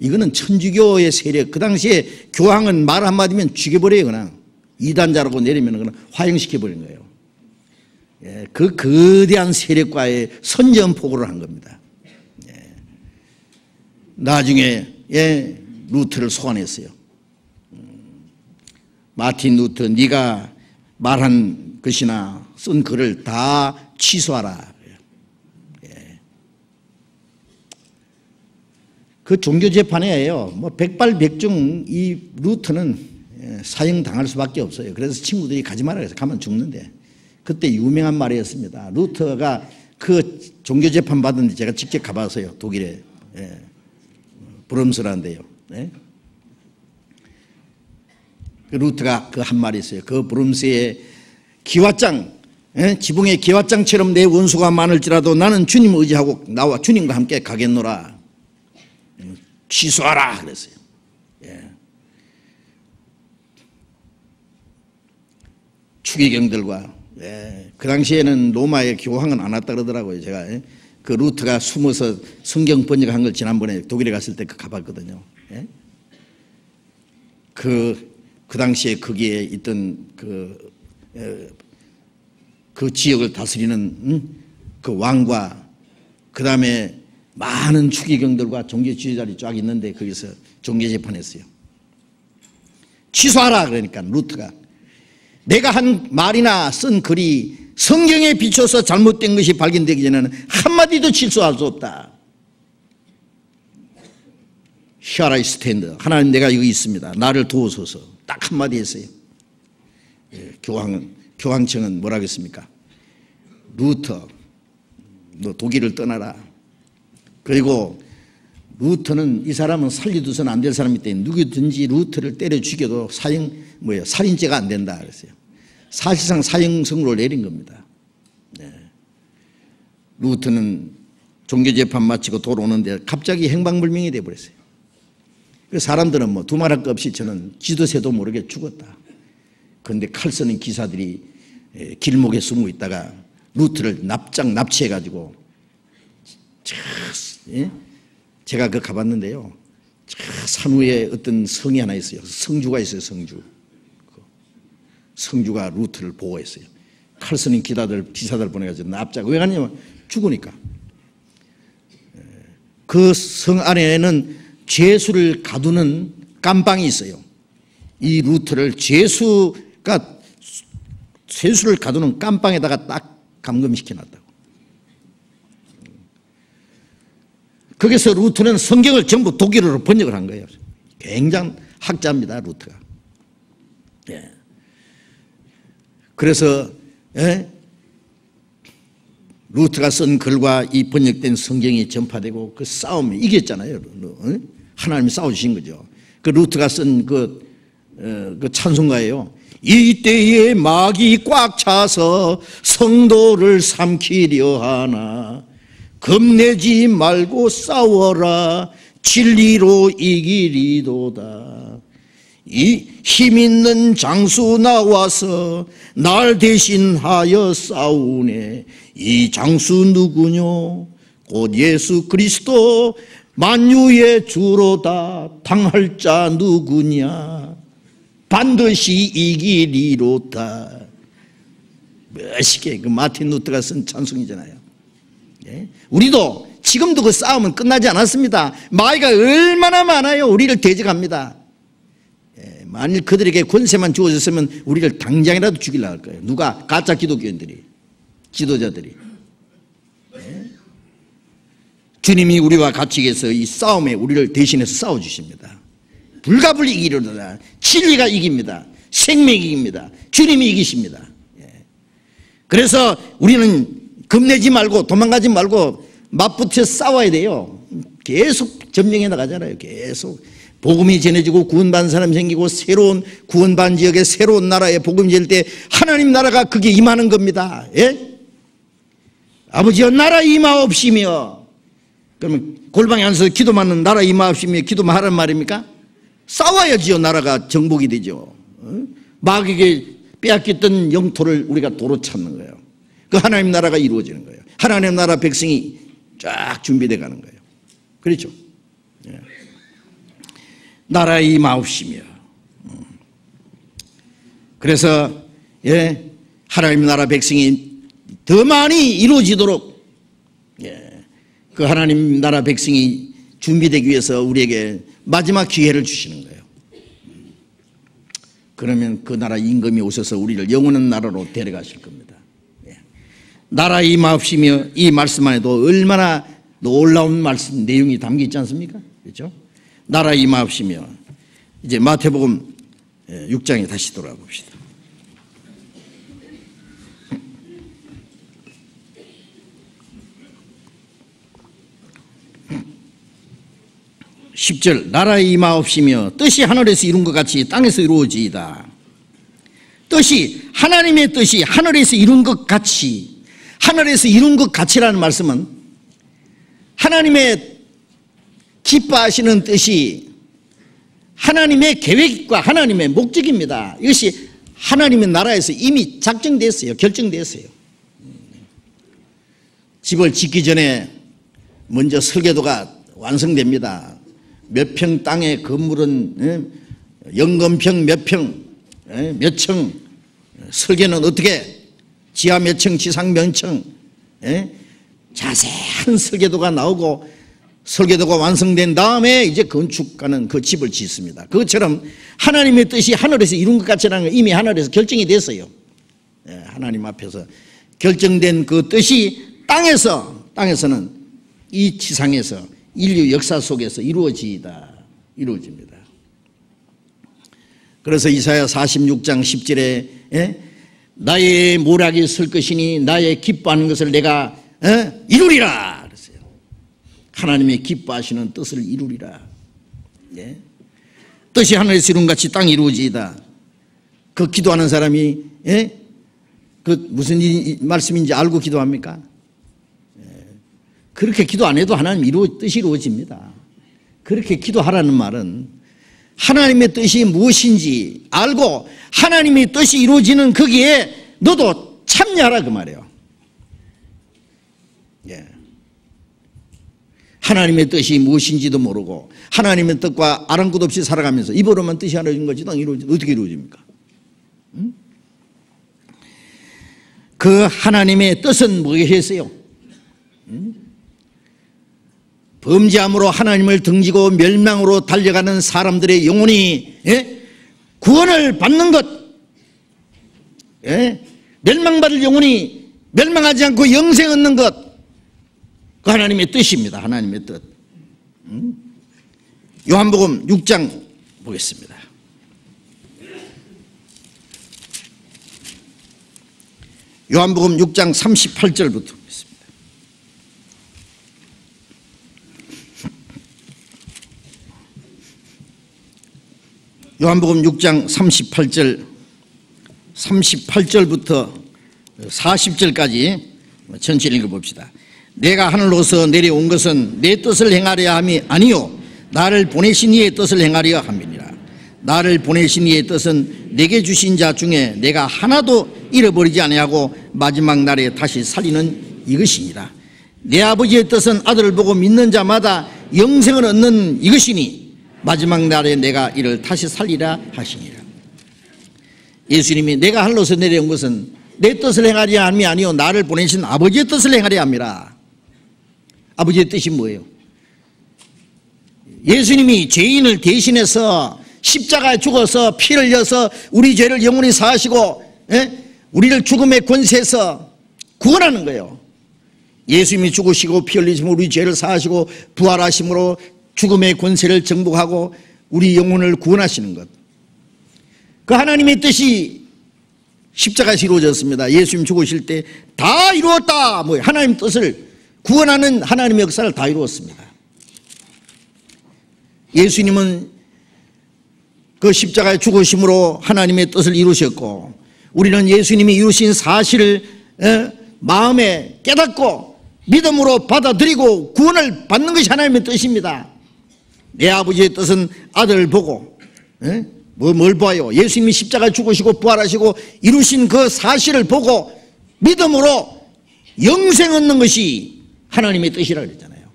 S1: 이거는 천주교의 세력, 그 당시에 교황은 말 한마디면 죽여버려요, 그냥. 이단자라고 내리면 그냥 화형시켜버린 거예요. 예, 그 거대한 세력과의 선전포고를 한 겁니다. 예. 나중에 예, 루트를 소환했어요. 음, 마틴 루트, 네가 말한 것이나 쓴 글을 다 취소하라. 예. 그 종교 재판에요. 뭐 백발백중 이 루트는 예, 사형 당할 수밖에 없어요. 그래서 친구들이 가지 말라 그래서 가면 죽는데 그때 유명한 말이었습니다. 루터가 그 종교 재판 받은데 제가 직접 가봐서요. 독일에 예. 브럼스라는데요. 예? 그 루터가 그 한 말이 있어요. 그 브럼스의 기와장 예? 지붕의 기와장처럼 내 원수가 많을지라도 나는 주님 의지하고 나와 주님과 함께 가겠노라. 취소하라 그랬어요. 예. 추기경들과 예. 그 당시에는 로마의 교황은 안 왔다 그러더라고요. 제가 예. 그 루트가 숨어서 성경 번역한 걸 지난번에 독일에 갔을 때그 가봤거든요. 예? 그, 그 당시에 거기에 있던 그, 에, 그 지역을 다스리는 음? 그 왕과 그 다음에 많은 추기경들과 종교 지휘자들이 쫙 있는데 거기서 종교 재판했어요. 취소하라 그러니까 루트가 내가 한 말이나 쓴 글이 성경에 비춰서 잘못된 것이 발견되기 전에는 한마디도 실수할 수 없다. I stand. 하나님 내가 여기 있습니다. 나를 도우소서. 딱 한마디 했어요. 예, 교황은, 교황청은 뭐라 했습니까? 루터, 너 독일을 떠나라. 그리고 루터는 이 사람은 살려두서는 안 될 사람이기 때문에 누구든지 루터를 때려 죽여도 사형, 뭐예요? 살인죄가 안 된다. 그랬어요. 사실상 사형 선고를 내린 겁니다. 네. 루터는 종교재판 마치고 돌아오는데 갑자기 행방불명이 돼버렸어요. 그 사람들은 뭐 두말할 것 없이 저는 쥐도 새도 모르게 죽었다. 그런데 칼 쓰는 기사들이 예, 길목에 숨어 있다가 루터를 납작 납치해가지고 저, 예? 제가 그 가봤는데요. 저 산 위에 어떤 성이 하나 있어요. 성주가 있어요. 성주. 그 성주가 루터를 보호했어요. 칼스는 기다들 기사들 보내가지고 납작 왜 가냐면 죽으니까. 예, 그성 안에는 죄수를 가두는 깜방이 있어요. 이 루트를 죄수가 죄수를 가두는 깜방에다가 딱 감금시켜 놨다고. 거기서 루트는 성경을 전부 독일어로 번역을 한 거예요. 굉장히 학자입니다, 루트가. 예. 그래서 예? 루트가 쓴 글과 이 번역된 성경이 전파되고 그 싸움에 이겼잖아요. 어? 하나님이 싸우신 거죠. 그 루트가 쓴그 어, 그 찬송가예요. 이때에 막이 꽉 차서 성도를 삼키려 하나 겁내지 말고 싸워라 진리로 이기리도다 이 힘 있는 장수 나와서 날 대신하여 싸우네. 이 장수 누구뇨? 곧 예수 그리스도 만유의 주로다. 당할 자 누구냐? 반드시 이기리로다. 멋있게 그 마틴 루트가 쓴 찬송이잖아요. 예? 우리도 지금도 그 싸움은 끝나지 않았습니다. 마이가 얼마나 많아요. 우리를 대적합니다. 예, 만일 그들에게 권세만 주어졌으면 우리를 당장이라도 죽이려 할 거예요. 누가? 가짜 기독교인들이. 지도자들이. 예? 주님이 우리와 같이 계서 이 싸움에 우리를 대신해서 싸워주십니다. 불가불리 이기로다. 진리가 이깁니다. 생명이 이깁니다. 주님이 이기십니다. 예. 그래서 우리는 겁내지 말고 도망가지 말고 맞붙어 싸워야 돼요. 계속 점령해 나가잖아요. 계속 복음이 전해지고 구원받은 사람이 생기고 새로운 구원받은 지역에 새로운 나라에 복음이 전할 때 하나님 나라가 그게 임하는 겁니다 예? 아버지여 나라 임하옵시며 그러면 골방에 앉아서 기도하는 나라 임하옵시며 기도하란 말입니까? 싸워야지요 나라가 정복이 되죠 어? 마귀에게 빼앗겼던 영토를 우리가 도로 찾는 거예요 그 하나님 나라가 이루어지는 거예요 하나님 나라 백성이 쫙 준비돼 가는 거예요 그렇죠 예. 나라의 마옵시며 음. 그래서 예, 하나님 나라 백성이 더 많이 이루어지도록 예, 그 하나님 나라 백성이 준비되기 위해서 우리에게 마지막 기회를 주시는 거예요. 그러면 그 나라 임금이 오셔서 우리를 영원한 나라로 데려가실 겁니다. 예. 나라 임하옵시며 이 말씀 안에도 얼마나 놀라운 말씀 내용이 담겨 있지 않습니까? 그렇죠? 나라 임하옵시며 이제 마태복음 6장에 다시 돌아가 봅시다. 10절 나라의 임하옵시며 뜻이 하늘에서 이룬 것 같이 땅에서 이루어지이다. 뜻이 하나님의 뜻이 하늘에서 이룬 것 같이 하늘에서 이룬 것 같이라는 말씀은 하나님의 기뻐하시는 뜻이 하나님의 계획과 하나님의 목적입니다. 이것이 하나님의 나라에서 이미 작정됐어요. 결정됐어요. 집을 짓기 전에 먼저 설계도가 완성됩니다. 몇 평 땅의 건물은 연금평 몇 평, 몇 층, 설계는 어떻게 지하 몇 층, 지상 몇 층, 자세한 설계도가 나오고 설계도가 완성된 다음에 이제 건축가는 그 집을 짓습니다. 그것처럼 하나님의 뜻이 하늘에서 이룬 것 같이라는 건 이미 하늘에서 결정이 됐어요. 하나님 앞에서 결정된 그 뜻이 땅에서 땅에서는 이 지상에서 인류 역사 속에서 이루어지다 이루어집니다. 그래서 이사야 46장 10절에 예? 나의 모락이 설 것이니 나의 기뻐하는 것을 내가 예? 이루리라. 하나님의 기뻐하시는 뜻을 이루리라. 예? 뜻이 하늘에서 이룬 같이 땅 이루어지이다. 그 기도하는 사람이 예? 그 무슨 말씀인지 알고 기도합니까? 그렇게 기도 안 해도 하나님 이루, 뜻이 이루어집니다. 그렇게 기도하라는 말은 하나님의 뜻이 무엇인지 알고 하나님의 뜻이 이루어지는 거기에 너도 하라 그 말이에요. 하나님의 뜻이 무엇인지도 모르고 하나님의 뜻과 아랑곳 없이 살아가면서 입으로만 뜻이 하나인 거지 당 이루어지 어떻게 이루어집니까? 응? 그 하나님의 뜻은 무엇이었어요? 응? 범죄함으로 하나님을 등지고 멸망으로 달려가는 사람들의 영혼이 예? 구원을 받는 것 예? 멸망받을 영혼이 멸망하지 않고 영생 얻는 것 그 하나님의 뜻입니다. 하나님의 뜻. 음? 요한복음 6장 보겠습니다. 요한복음 6장 38절부터 보겠습니다. 요한복음 6장 38절 38절부터 40절까지 전체 읽어봅시다. 내가 하늘로서 내려온 것은 내 뜻을 행하려 함이 아니요 나를 보내신 이의 뜻을 행하려 함이니라. 나를 보내신 이의 뜻은 내게 주신 자 중에 내가 하나도 잃어버리지 아니하고 마지막 날에 다시 살리는 이것이니라. 내 아버지의 뜻은 아들을 보고 믿는 자마다 영생을 얻는 이것이니 마지막 날에 내가 이를 다시 살리라 하시니라. 예수님이 내가 하늘로서 내려온 것은 내 뜻을 행하려 함이 아니요 나를 보내신 아버지의 뜻을 행하려 함이라. 아버지의 뜻이 뭐예요? 예수님이 죄인을 대신해서 십자가에 죽어서 피 흘려서 우리 죄를 영원히 사하시고 예? 우리를 죽음의 권세에서 구원하는 거예요. 예수님이 죽으시고 피 흘리시면 우리 죄를 사하시고 부활하심으로 죽음의 권세를 정복하고 우리 영혼을 구원하시는 것. 그 하나님의 뜻이 십자가에서 이루어졌습니다. 예수님 죽으실 때 다 이루었다. 뭐 하나님 뜻을 구원하는 하나님의 역사를 다 이루었습니다. 예수님은 그 십자가의 죽으심으로 하나님의 뜻을 이루셨고 우리는 예수님이 이루신 사실을 마음에 깨닫고 믿음으로 받아들이고 구원을 받는 것이 하나님의 뜻입니다. 내 아버지의 뜻은 아들을 보고 뭐, 뭘 봐요? 예수님이 십자가 죽으시고 부활하시고 이루신 그 사실을 보고 믿음으로 영생 얻는 것이 하나님의 뜻이라 그랬잖아요.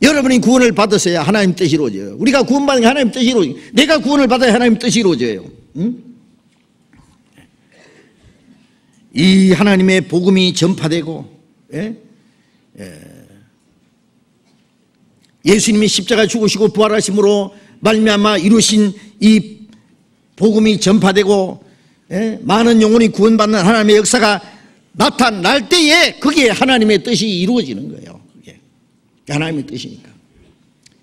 S1: 여러분이 구원을 받으셔야 하나님 뜻이 이루어져요. 우리가 구원받는 게 하나님 뜻이 이루어져요. 내가 구원을 받아야 하나님 뜻이 이루어져요. 응? 이 하나님의 복음이 전파되고 예? 예. 수님이 십자가 죽으시고 부활하심으로 말미암아 이루신 이 복음이 전파되고 예? 많은 영혼이 구원받는 하나님의 역사가 나타날 때에 그게 하나님의 뜻이 이루어지는 거예요. 그게 하나님의 뜻이니까.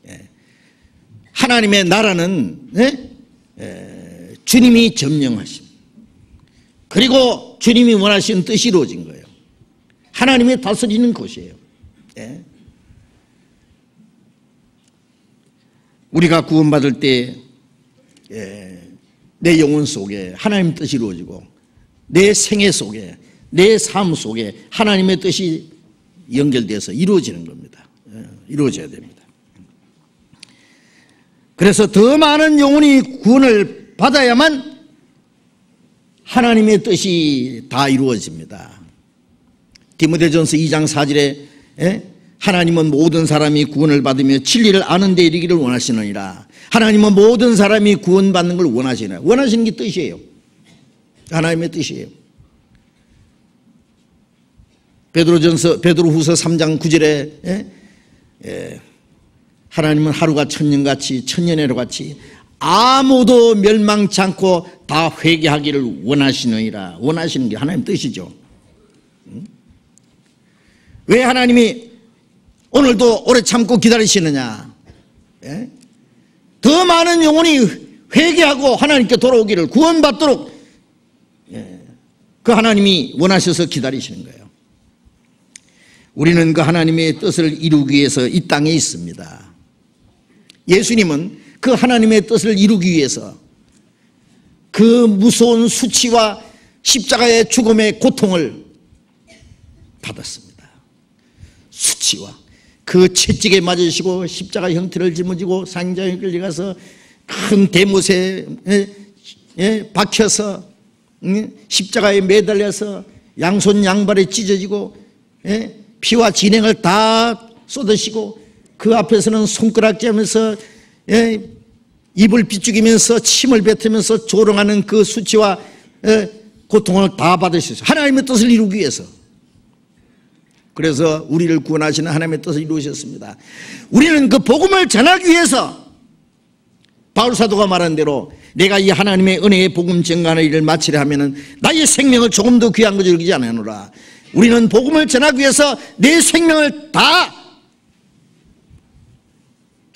S1: 예. 하나님의 나라는 예? 예, 주님이 점령하심. 그리고 주님이 원하시는 뜻이 이루어진 거예요. 하나님이 다스리는 곳이에요. 예. 우리가 구원받을 때, 예, 내 영혼 속에 하나님 뜻이 이루어지고, 내 생애 속에, 내 삶 속에 하나님의 뜻이 연결돼서 이루어지는 겁니다. 예, 이루어져야 됩니다. 그래서 더 많은 영혼이 구원을 받아야만 하나님의 뜻이 다 이루어집니다. 디모데전서 2장 4절에 예? 하나님은 모든 사람이 구원을 받으며 진리를 아는 데 이르기를 원하시느니라. 하나님은 모든 사람이 구원받는 걸 원하시나. 원하시는 게 뜻이에요. 하나님의 뜻이에요. 베드로전서 베드로후서 3장 9절에 예? 예. 하나님은 하루가 천년같이 천년해로 같이 아무도 멸망치 않고 다 회개하기를 원하시느니라. 원하시는 게 하나님 뜻이죠. 왜 하나님이 오늘도 오래 참고 기다리시느냐? 예? 더 많은 영혼이 회개하고 하나님께 돌아오기를 구원받도록 예. 그 하나님이 원하셔서 기다리시는 거예요. 우리는 그 하나님의 뜻을 이루기 위해서 이 땅에 있습니다. 예수님은 그 하나님의 뜻을 이루기 위해서 그 무서운 수치와 십자가의 죽음의 고통을 받았습니다. 수치와 그 채찍에 맞으시고 십자가 형태를 짊어지고 상자에 끌려가서 큰 대못에 박혀서 십자가에 매달려서 양손 양발에 찢어지고 예? 피와 진행을 다 쏟으시고 그 앞에서는 손가락질하면서 예? 입을 비죽이면서 침을 뱉으면서 조롱하는 그 수치와 예? 고통을 다 받으셨어요. 하나님의 뜻을 이루기 위해서. 그래서 우리를 구원하시는 하나님의 뜻을 이루셨습니다. 우리는 그 복음을 전하기 위해서 바울 사도가 말한 대로 내가 이 하나님의 은혜의 복음 증가하는 일을 마치려 하면은 나의 생명을 조금 더 귀한 것을 여기지 않으노라. 우리는 복음을 전하기 위해서 내 생명을 다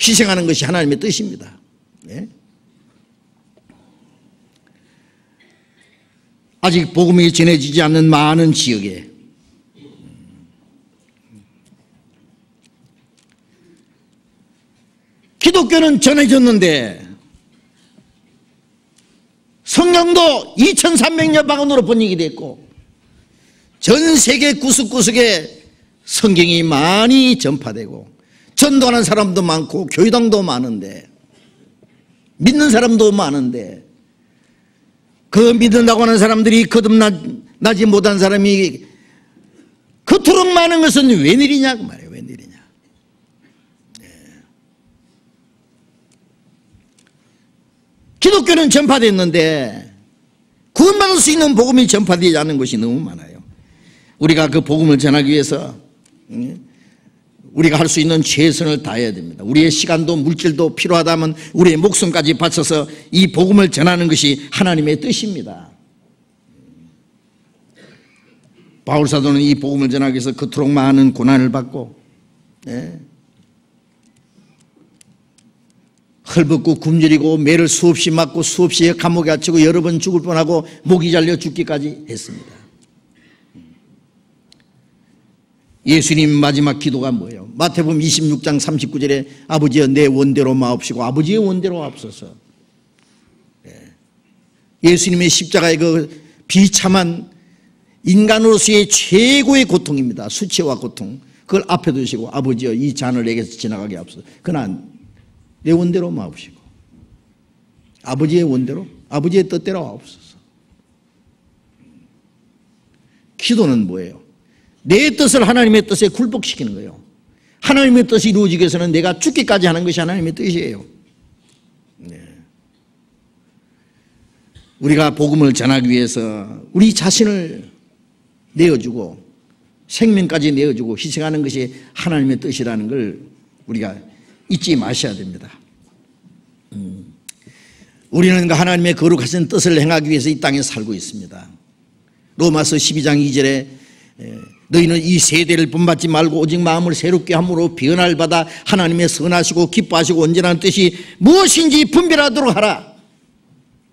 S1: 희생하는 것이 하나님의 뜻입니다. 네? 아직 복음이 전해지지 않는 많은 지역에 기독교는 전해졌는데 성령도 2300년 방언으로 번역이 됐고 전 세계 구석구석에 성경이 많이 전파되고 전도하는 사람도 많고 교회당도 많은데 믿는 사람도 많은데 그 믿는다고 하는 사람들이 거듭나지 못한 사람이 그토록 많은 것은 웬일이냐? 그 말이에요. 웬일이냐? 기독교는 전파됐는데 구원받을 수 있는 복음이 전파되지 않는 것이 너무 많아요. 우리가 그 복음을 전하기 위해서 우리가 할 수 있는 최선을 다해야 됩니다. 우리의 시간도 물질도 필요하다면 우리의 목숨까지 바쳐서 이 복음을 전하는 것이 하나님의 뜻입니다. 바울 사도는 이 복음을 전하기 위해서 그토록 많은 고난을 받고 네. 헐벗고 굶주리고 매를 수없이 맞고 수없이 감옥에 갇히고 여러 번 죽을 뻔하고 목이 잘려 죽기까지 했습니다. 예수님 마지막 기도가 뭐예요? 마태복음 26장 39절에 아버지여 내 원대로 마옵시고 아버지의 원대로 앞서서 예수님의 십자가의 그 비참한 인간으로서의 최고의 고통입니다. 수치와 고통. 그걸 앞에 두시고 아버지여 이 잔을 내게서 지나가게 앞서. 그러나 내 원대로 마옵시고 아버지의 원대로 아버지의 뜻대로 없어서 기도는 뭐예요? 내 뜻을 하나님의 뜻에 굴복시키는 거예요. 하나님의 뜻이 이루어지기 위해서는 내가 죽기까지 하는 것이 하나님의 뜻이에요. 네. 우리가 복음을 전하기 위해서 우리 자신을 내어주고 생명까지 내어주고 희생하는 것이 하나님의 뜻이라는 걸 우리가 잊지 마셔야 됩니다. 음. 우리는 그 하나님의 거룩하신 뜻을 행하기 위해서 이 땅에 살고 있습니다. 로마서 12장 2절에 너희는 이 세대를 본받지 말고 오직 마음을 새롭게 함으로 변화를 받아 하나님의 선하시고 기뻐하시고 온전한 뜻이 무엇인지 분별하도록 하라.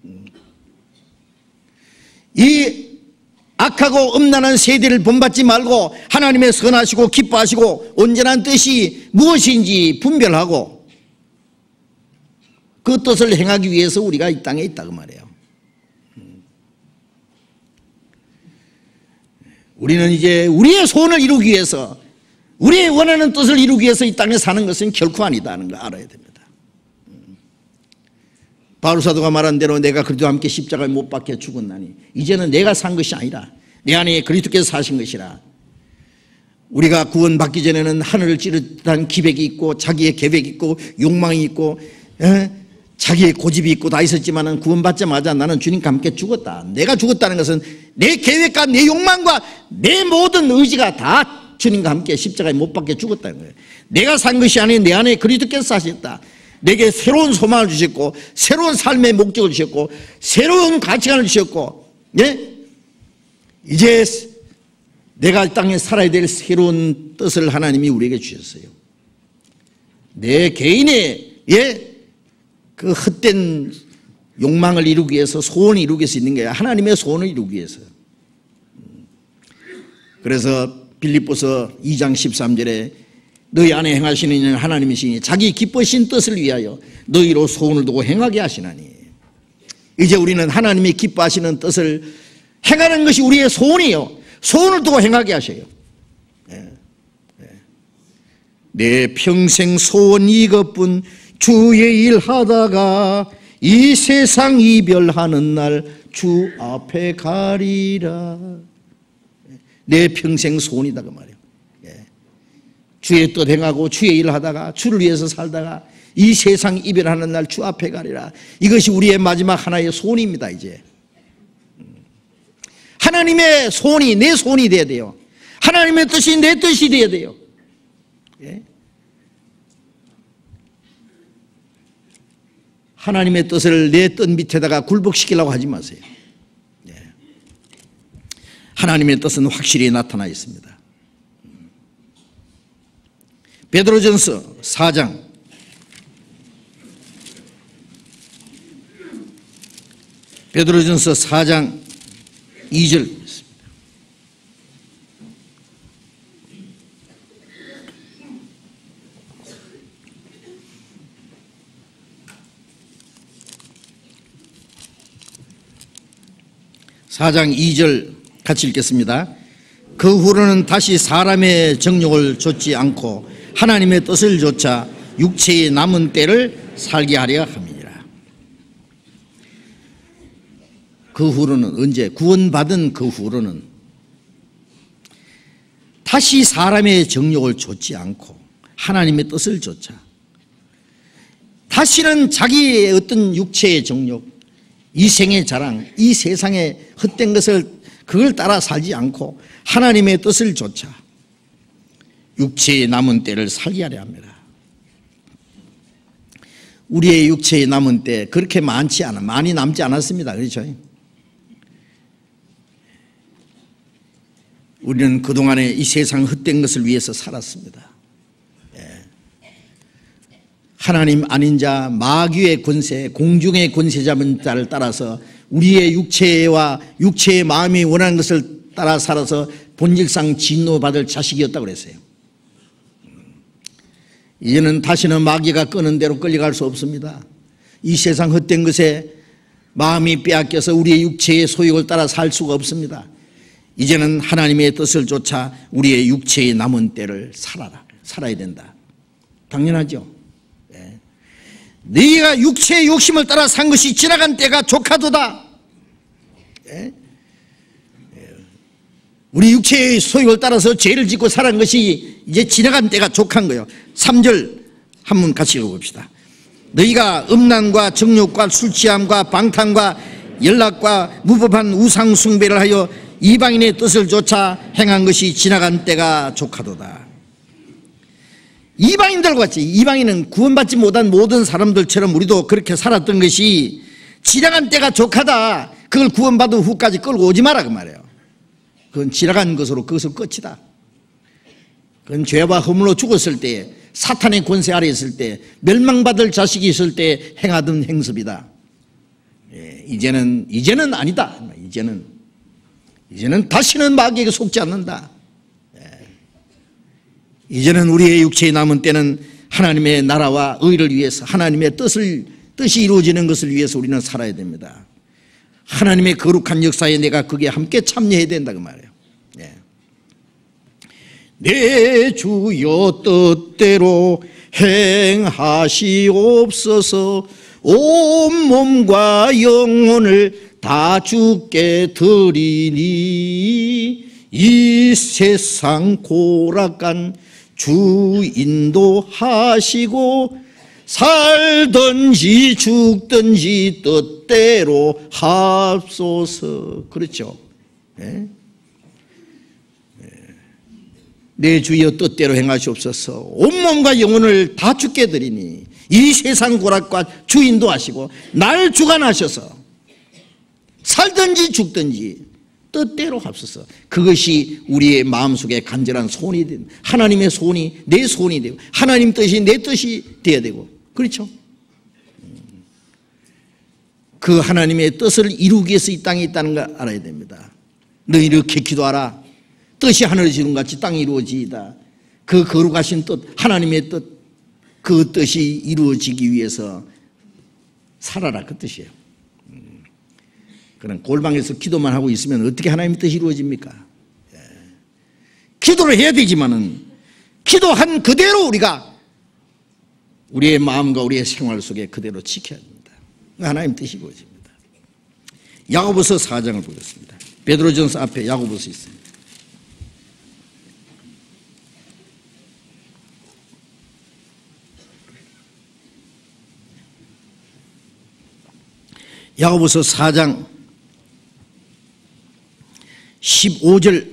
S1: 음. 이 악하고 음란한 세대를 본받지 말고 하나님의 선하시고 기뻐하시고 온전한 뜻이 무엇인지 분별하고 그 뜻을 행하기 위해서 우리가 이 땅에 있다고 말해요. 우리는 이제 우리의 소원을 이루기 위해서 우리의 원하는 뜻을 이루기 위해서 이 땅에 사는 것은 결코 아니다는 걸 알아야 됩니다. 바울 사도가 말한 대로 내가 그리스도와 함께 십자가에 못 박혀 죽었나니 이제는 내가 산 것이 아니라 내 안에 그리스도께서 사신 것이라 우리가 구원받기 전에는 하늘을 찌르듯한 기백이 있고 자기의 계획이 있고 욕망이 있고 에? 자기의 고집이 있고 다 있었지만은 구원받자마자 나는 주님과 함께 죽었다. 내가 죽었다는 것은 내 계획과 내 욕망과 내 모든 의지가 다 주님과 함께 십자가에 못 박혀 죽었다는 거예요. 내가 산 것이 아닌 내 안에 그리스도께서 사셨다. 내게 새로운 소망을 주셨고 새로운 삶의 목적을 주셨고 새로운 가치관을 주셨고 예? 이제 내가 땅에 살아야 될 새로운 뜻을 하나님이 우리에게 주셨어요. 내 개인의 예? 그 헛된 욕망을 이루기 위해서 소원을 이루기 위해서 있는 게 하나님의 소원을 이루기 위해서. 그래서 빌립보서 2장 13절에 너희 안에 행하시는 이는 하나님이시니 자기 기뻐신 뜻을 위하여 너희로 소원을 두고 행하게 하시나니 이제 우리는 하나님이 기뻐하시는 뜻을 행하는 것이 우리의 소원이요 소원을 두고 행하게 하셔요 네. 네. 내 평생 소원 이것뿐 주의 일 하다가 이 세상 이별하는 날 주 앞에 가리라 내 평생 소원이다 그 말이에요. 예. 주의 뜻 행하고 주의 일을 하다가 주를 위해서 살다가 이 세상 이별하는 날 주 앞에 가리라. 이것이 우리의 마지막 하나의 소원입니다 이제. 하나님의 소원이 내 소원이 돼야 돼요. 하나님의 뜻이 내 뜻이 돼야 돼요. 예? 하나님의 뜻을 내 뜻 밑에다가 굴복시키려고 하지 마세요. 예. 하나님의 뜻은 확실히 나타나 있습니다. 베드로전서 4장 베드로전서 4장 2절 사장 2절 같이 읽겠습니다. 그 후로는 다시 사람의 정욕을 좇지 않고 하나님의 뜻을 좇아 육체의 남은 때를 살게 하려 함이니라. 그 후로는 언제 구원받은 그 후로는 다시 사람의 정욕을 좇지 않고 하나님의 뜻을 좇아 다시는 자기의 어떤 육체의 정욕 이 생의 자랑, 이 세상의 헛된 것을 그걸 따라 살지 않고 하나님의 뜻을 좇아 육체의 남은 때를 살게 하려 합니다. 우리의 육체의 남은 때 그렇게 많지 않아 많이 남지 않았습니다. 그렇죠? 우리는 그동안에 이 세상 헛된 것을 위해서 살았습니다. 하나님 아닌 자 마귀의 권세 공중의 권세 잡은 자를 따라서 우리의 육체와 육체의 마음이 원하는 것을 따라 살아서 본질상 진노받을 자식이었다고 그랬어요. 이제는 다시는 마귀가 끄는 대로 끌려갈 수 없습니다. 이 세상 헛된 것에 마음이 빼앗겨서 우리의 육체의 소욕을 따라 살 수가 없습니다. 이제는 하나님의 뜻을 쫓아 우리의 육체의 남은 때를 살아라 살아야 된다. 당연하죠 네가 육체의 욕심을 따라 산 것이 지나간 때가 족하도다. 예? 우리 육체의 소욕을 따라서 죄를 짓고 살은 것이 이제 지나간 때가 족한 거예요. 3절 한번 같이 읽어봅시다. 너희가 음란과 정욕과 술취함과 방탕과 연락과 무법한 우상 숭배를 하여 이방인의 뜻을 쫓아 행한 것이 지나간 때가 족하도다. 이방인들과 같이 이방인은 구원받지 못한 모든 사람들처럼 우리도 그렇게 살았던 것이 지나간 때가 족하다. 그걸 구원받은 후까지 끌고 오지 마라 그 말이에요. 그건 지나간 것으로 그것을 끝이다. 그건 죄와 허물로 죽었을 때 사탄의 권세 아래 있을 때 멸망받을 자식이 있을 때 행하던 행습이다. 예, 이제는 이제는 아니다. 이제는 이제는 다시는 마귀에게 속지 않는다 이제는 우리의 육체에 남은 때는 하나님의 나라와 의를 위해서 하나님의 뜻을 뜻이 이루어지는 것을 위해서 우리는 살아야 됩니다. 하나님의 거룩한 역사에 내가 거기에 함께 참여해야 된다 그 말이에요. 네. 내 주여 뜻대로 행하시옵소서 온 몸과 영혼을 다 주께 드리니 이 세상 고락간 주 인도하시고 살든지 죽든지 뜻대로 합소서. 그렇죠? 네? 내 주여 뜻대로 행하시옵소서. 온몸과 영혼을 다 죽게 드리니 이 세상 고락과 주 인도 하시고 날 주관하셔서 살든지 죽든지 뜻대로 합소서. 그것이 우리의 마음속에 간절한 소원이 된 하나님의 소원이 내 소원이 되고 하나님 뜻이 내 뜻이 되어야 되고. 그렇죠? 그 하나님의 뜻을 이루기 위해서 이 땅에 있다는 걸 알아야 됩니다. 너희 이렇게 기도하라. 뜻이 하늘에서 이룬 같이 땅이 이루어지이다. 그 거룩하신 뜻 하나님의 뜻 그 뜻이 이루어지기 위해서 살아라. 그 뜻이에요 그런 골방에서 기도만 하고 있으면 어떻게 하나님의 뜻이 이루어집니까? 예. 기도를 해야 되지만은 기도한 그대로 우리가 우리의 마음과 우리의 생활 속에 그대로 지켜야 됩니다. 하나님 뜻이 이루어집니다. 야고보서 4장을 보겠습니다. 베드로전서 앞에 야고보서 있습니다. 야고보서 4장 15절부터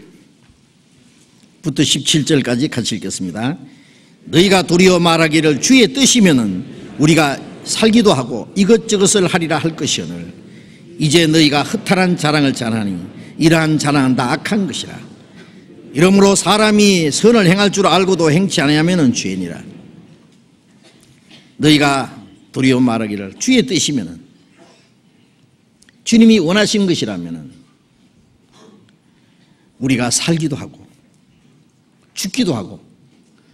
S1: 17절까지 같이 읽겠습니다. 너희가 도리어 말하기를 주의 뜻이면은 우리가 살기도 하고 이것저것을 하리라 할 것이오늘. 이제 너희가 허탈한 자랑을 자랑하니 이러한 자랑은 다 악한 것이라. 이러므로 사람이 선을 행할 줄 알고도 행치 아니하면은 죄니라. 너희가 도리어 말하기를 주의 뜻이면은 주님이 원하신 것이라면은 우리가 살기도 하고 죽기도 하고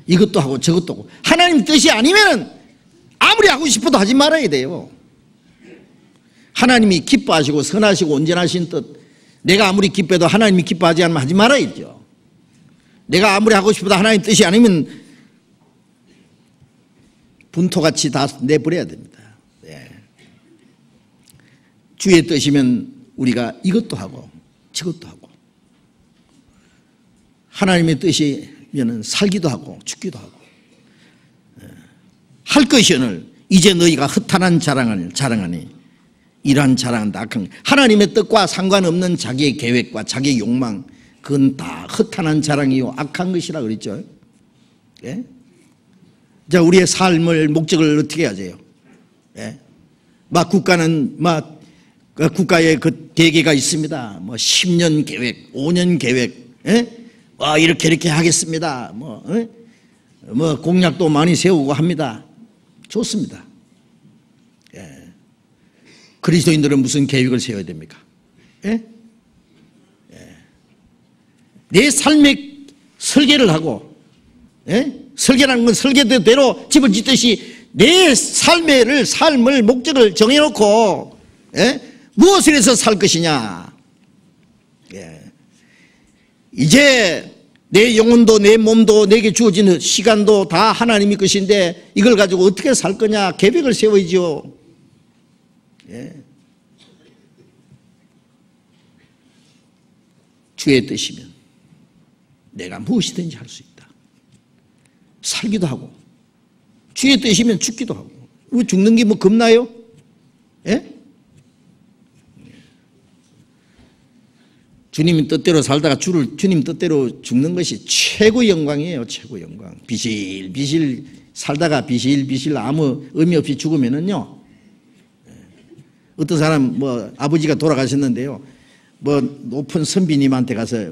S1: 이것도 하고 저것도 하고 하나님 뜻이 아니면은 아무리 하고 싶어도 하지 말아야 돼요. 하나님이 기뻐하시고 선하시고 온전하신 뜻 내가 아무리 기뻐해도 하나님이 기뻐하지 않으면 하지 말아야죠. 내가 아무리 하고 싶어도 하나님 뜻이 아니면 분토같이 다 내버려야 됩니다. 네. 주의 뜻이면 우리가 이것도 하고 저것도 하고 하나님의 뜻이면 살기도 하고 죽기도 하고 네. 할 것이오늘 이제 너희가 허탄한 자랑을 자랑하니 이러한 자랑은 다 하나님의 뜻과 상관없는 자기의 계획과 자기의 욕망 그건 다 허탄한 자랑이요 악한 것이라 그랬죠. 예? 자, 우리의 삶을 목적을 어떻게 하세요? 예? 막 국가는 막 국가의 그 대계가 있습니다. 뭐 10년 계획, 5년 계획, 예? 와 이렇게 이렇게 하겠습니다. 뭐, 예? 뭐 공약도 많이 세우고 합니다. 좋습니다. 예. 그리스도인들은 무슨 계획을 세워야 됩니까? 예? 예. 내 삶의 설계를 하고 예? 설계라는 건 설계대로 집을 짓듯이 내 삶을 삶을 목적을 정해놓고 예? 무엇을 해서 살 것이냐 예. 이제 내 영혼도 내 몸도 내게 주어지는 시간도 다 하나님이 것인데 이걸 가지고 어떻게 살 거냐 계획을 세워야죠 예. 주의 뜻이면 내가 무엇이든지 할 수 있다 살기도 하고 주의 뜻이면 죽기도 하고 뭐 죽는 게 뭐 겁나요? 예? 주님 뜻대로 살다가 주를 주님 뜻대로 죽는 것이 최고 영광이에요. 최고 영광. 비실 비실 살다가 비실 비실 아무 의미 없이 죽으면은요. 예. 어떤 사람 뭐 아버지가 돌아가셨는데요. 뭐 높은 선비님한테 가서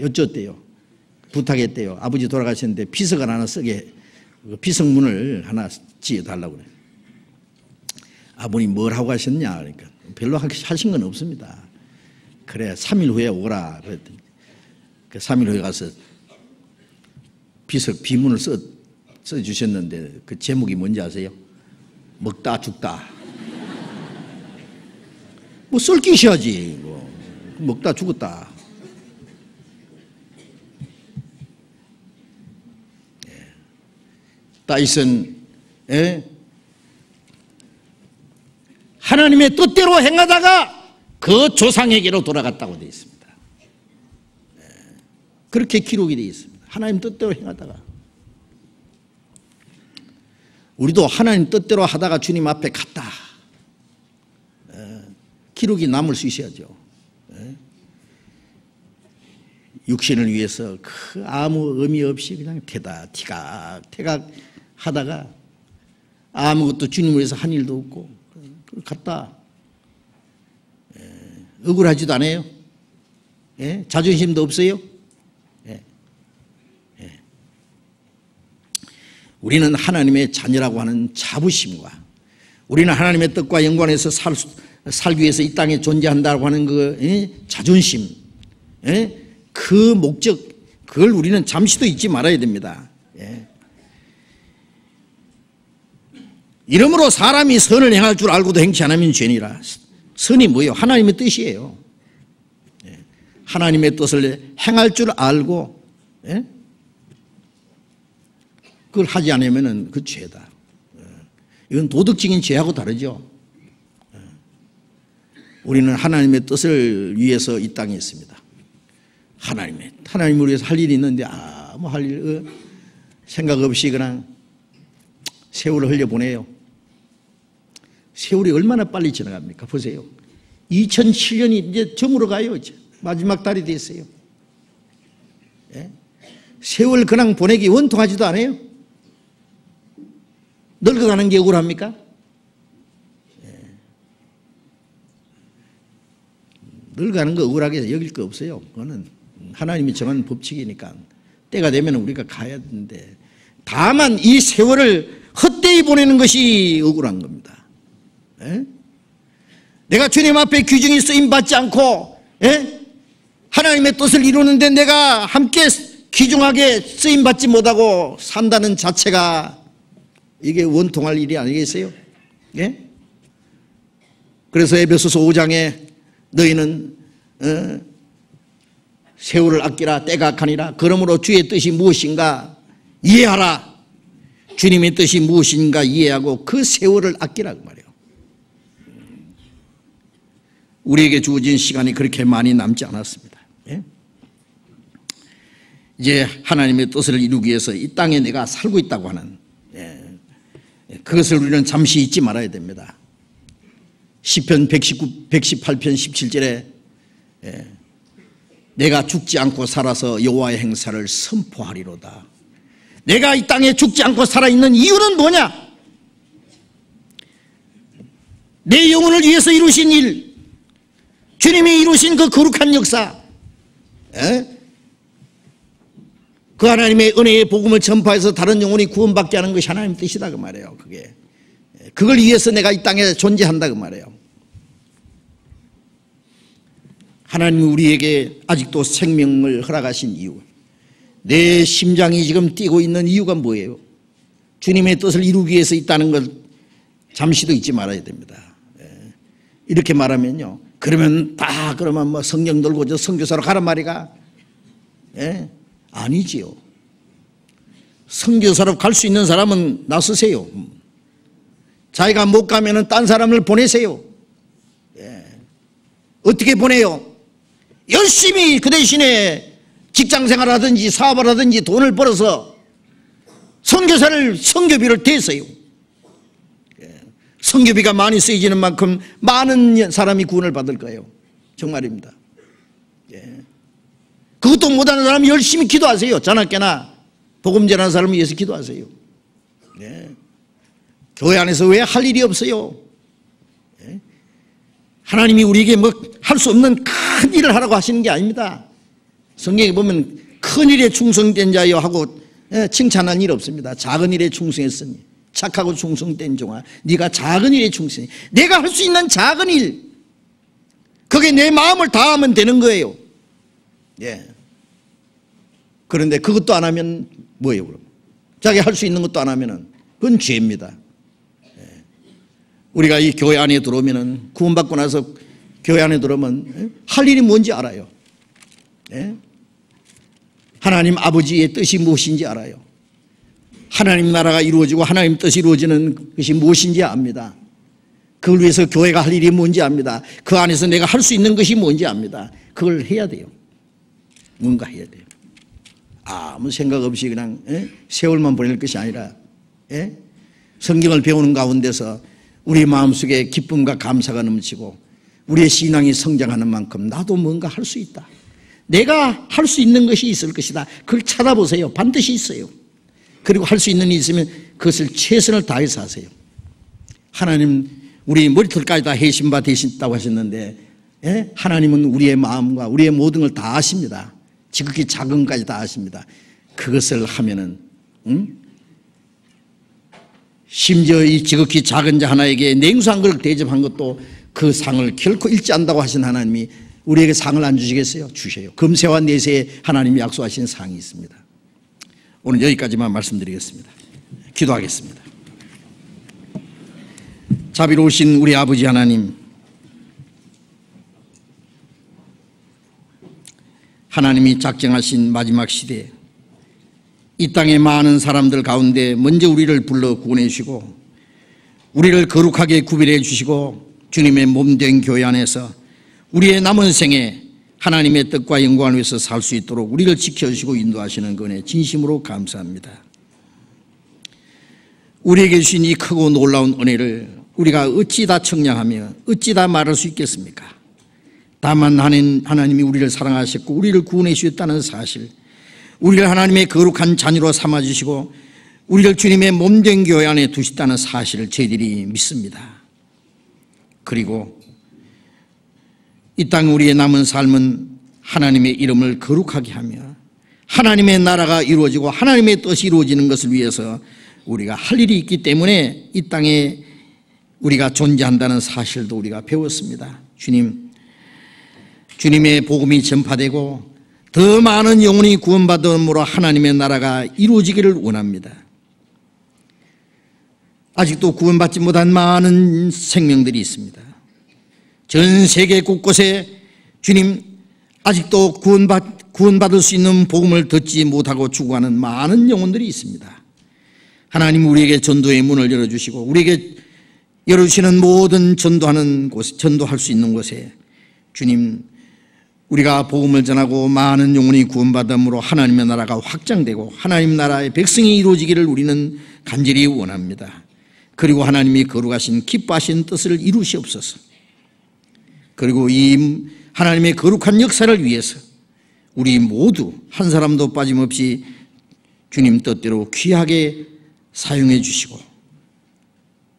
S1: 여쭙대요. 부탁했대요. 아버지 돌아가셨는데 비석을 하나 쓰게 그 비석문을 하나 지어 달라고 그래. 아버님 뭘 하고 가셨냐 그러니까 별로 하신 건 없습니다. 그래 3일 후에 오라 그랬더니 그 3일 후에 가서 비석 비문을 써, 써 주셨는데 그 제목이 뭔지 아세요? 먹다 죽다 뭐 썰기셔야지 뭐. 먹다 죽었다 예. 다이슨 예? 하나님의 뜻대로 행하다가 그 조상에게로 돌아갔다고 되어 있습니다. 네. 그렇게 기록이 되어 있습니다. 하나님 뜻대로 행하다가 우리도 하나님 뜻대로 하다가 주님 앞에 갔다. 네. 기록이 남을 수 있어야죠. 네. 육신을 위해서 그 아무 의미 없이 그냥 태다 티각 태각 하다가 아무것도 주님을 위해서 한 일도 없고 갔다. 억울하지도 않아요? 예? 자존심도 없어요? 예. 예. 우리는 하나님의 자녀라고 하는 자부심과 우리는 하나님의 뜻과 연관해서 살, 살기 위해서 이 땅에 존재한다고 하는 그 예? 자존심, 예? 그 목적, 그걸 우리는 잠시도 잊지 말아야 됩니다. 예. 이러므로 사람이 선을 행할 줄 알고도 행치 않으면 죄니라. 선이 뭐예요? 하나님의 뜻이에요. 예. 하나님의 뜻을 행할 줄 알고 예? 그걸 하지 않으면 그 죄다. 예. 이건 도덕적인 죄하고 다르죠. 우리는 하나님의 뜻을 위해서 이 땅에 있습니다. 하나님의 하나님을 위해서 할 일이 있는데 아무 할일 어, 생각 없이 그냥 세월을 흘려 보내요. 세월이 얼마나 빨리 지나갑니까? 보세요. 2007년이 이제 저물어 가요. 이제. 마지막 달이 됐어요. 예? 세월 그냥 보내기 원통하지도 않아요. 늙어가는 게 억울합니까? 예. 늙어가는 거 억울하게 여길 거 없어요. 그거는 하나님이 정한 법칙이니까 때가 되면 우리가 가야 되는데 다만 이 세월을 헛되이 보내는 것이 억울한 겁니다. 예? 내가 주님 앞에 귀중히 쓰임 받지 않고 예? 하나님의 뜻을 이루는데 내가 함께 귀중하게 쓰임 받지 못하고 산다는 자체가 이게 원통할 일이 아니겠어요? 예? 그래서 에베소서 5장에 너희는 어, 세월을 아끼라 때가 가니라 그러므로 주의 뜻이 무엇인가 이해하라 주님의 뜻이 무엇인가 이해하고 그 세월을 아끼라 그 말이에요 우리에게 주어진 시간이 그렇게 많이 남지 않았습니다 예? 이제 하나님의 뜻을 이루기 위해서 이 땅에 내가 살고 있다고 하는 예. 그것을 우리는 잠시 잊지 말아야 됩니다 10편 119, 118편 17절에 예. 내가 죽지 않고 살아서 여호와의 행사를 선포하리로다. 내가 이 땅에 죽지 않고 살아 있는 이유는 뭐냐? 내 영혼을 위해서 이루신 일, 주님이 이루신 그 거룩한 역사, 에? 그 하나님의 은혜의 복음을 전파해서 다른 영혼이 구원받게 하는 것이 하나님 뜻이다 그 말이에요. 그게 그걸 위해서 내가 이 땅에 존재한다 그 말이에요. 하나님 우리에게 아직도 생명을 허락하신 이유 내 심장이 지금 뛰고 있는 이유가 뭐예요? 주님의 뜻을 이루기 위해서 있다는 걸 잠시도 잊지 말아야 됩니다. 예. 이렇게 말하면요. 그러면 다 그러면 뭐 성경 들고 저 성교사로 가란 말이가 예? 아니지요. 성교사로 갈 수 있는 사람은 나서세요. 자기가 못 가면은 딴 사람을 보내세요. 예. 어떻게 보내요? 열심히 그 대신에 직장 생활하든지 사업을 하든지 돈을 벌어서 선교사를 선교비를 대서요. 예. 선교비가 많이 쓰이지는 만큼 많은 사람이 구원을 받을 거예요. 정말입니다. 예. 그것도 못하는 사람이 열심히 기도하세요. 자나깨나 복음 전하는 사람을 위해서 기도하세요. 예. 교회 안에서 왜 할 일이 없어요? 하나님이 우리에게 뭐 할 수 없는 큰 일을 하라고 하시는 게 아닙니다. 성경에 보면 큰 일에 충성된 자여 하고 예, 칭찬한 일 없습니다. 작은 일에 충성했으니 착하고 충성된 종아 네가 작은 일에 충성해. 내가 할 수 있는 작은 일 그게 내 마음을 다하면 되는 거예요. 예. 그런데 그것도 안 하면 뭐예요, 그럼? 자기 할 수 있는 것도 안 하면은 그건 죄입니다. 우리가 이 교회 안에 들어오면은 구원받고 나서 교회 안에 들어오면 할 일이 뭔지 알아요. 예? 하나님 아버지의 뜻이 무엇인지 알아요. 하나님 나라가 이루어지고 하나님 뜻이 이루어지는 것이 무엇인지 압니다. 그걸 위해서 교회가 할 일이 뭔지 압니다. 그 안에서 내가 할 수 있는 것이 뭔지 압니다. 그걸 해야 돼요. 뭔가 해야 돼요. 아무 생각 없이 그냥 예? 세월만 보낼 것이 아니라 예? 성경을 배우는 가운데서 우리 마음속에 기쁨과 감사가 넘치고 우리의 신앙이 성장하는 만큼 나도 뭔가 할 수 있다. 내가 할 수 있는 것이 있을 것이다. 그걸 찾아보세요. 반드시 있어요. 그리고 할 수 있는 일이 있으면 그것을 최선을 다해서 하세요. 하나님 우리 머리털까지 다 해신바 되신다고 하셨는데 예? 하나님은 우리의 마음과 우리의 모든 걸 다 아십니다. 지극히 작은 까지 다 아십니다. 그것을 하면은 응? 심지어 이 지극히 작은 자 하나에게 냉수한 걸 대접한 것도 그 상을 결코 잃지 않는다고 하신 하나님이 우리에게 상을 안 주시겠어요? 주셔요. 금세와 내세에 하나님이 약속하신 상이 있습니다. 오늘 여기까지만 말씀드리겠습니다. 기도하겠습니다. 자비로우신 우리 아버지 하나님, 하나님이 작정하신 마지막 시대에 이 땅의 많은 사람들 가운데 먼저 우리를 불러 구원해 주시고 우리를 거룩하게 구별해 주시고 주님의 몸 된 교회 안에서 우리의 남은 생에 하나님의 뜻과 영광을 위해서 살 수 있도록 우리를 지켜주시고 인도하시는 은혜 진심으로 감사합니다. 우리에게 주신 이 크고 놀라운 은혜를 우리가 어찌 다 청량하며 어찌 다 말할 수 있겠습니까? 다만 하나님이 우리를 사랑하셨고 우리를 구원해 주셨다는 사실 우리를 하나님의 거룩한 자녀로 삼아주시고 우리를 주님의 몸된 교회 안에 두셨다는 사실을 저희들이 믿습니다. 그리고 이 땅 우리의 남은 삶은 하나님의 이름을 거룩하게 하며 하나님의 나라가 이루어지고 하나님의 뜻이 이루어지는 것을 위해서 우리가 할 일이 있기 때문에 이 땅에 우리가 존재한다는 사실도 우리가 배웠습니다. 주님, 주님의 복음이 전파되고 더 많은 영혼이 구원받음으로 하나님의 나라가 이루어지기를 원합니다. 아직도 구원받지 못한 많은 생명들이 있습니다. 전 세계 곳곳에 주님 아직도 구원받, 구원받을 수 있는 복음을 듣지 못하고 죽어가는 많은 영혼들이 있습니다. 하나님 우리에게 전도의 문을 열어주시고 우리에게 열어주시는 모든 전도하는 곳, 전도할 수 있는 곳에 주님 우리가 복음을 전하고 많은 영혼이 구원받음으로 하나님의 나라가 확장되고 하나님 나라의 백성이 이루어지기를 우리는 간절히 원합니다. 그리고 하나님이 거룩하신 기뻐하신 뜻을 이루시옵소서. 그리고 이 하나님의 거룩한 역사를 위해서 우리 모두 한 사람도 빠짐없이 주님 뜻대로 귀하게 사용해 주시고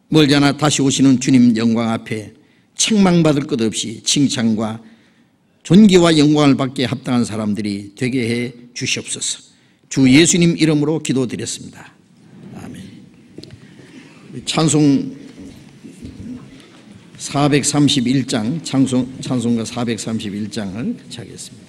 S1: 멀지 않아 다시 오시는 주님 영광 앞에 책망받을 것 없이 칭찬과 존귀와 영광을 받게 합당한 사람들이 되게 해 주시옵소서. 주 예수님 이름으로 기도드렸습니다. 아멘. 찬송 431장 찬송 찬송가 431장을 같이 하겠습니다.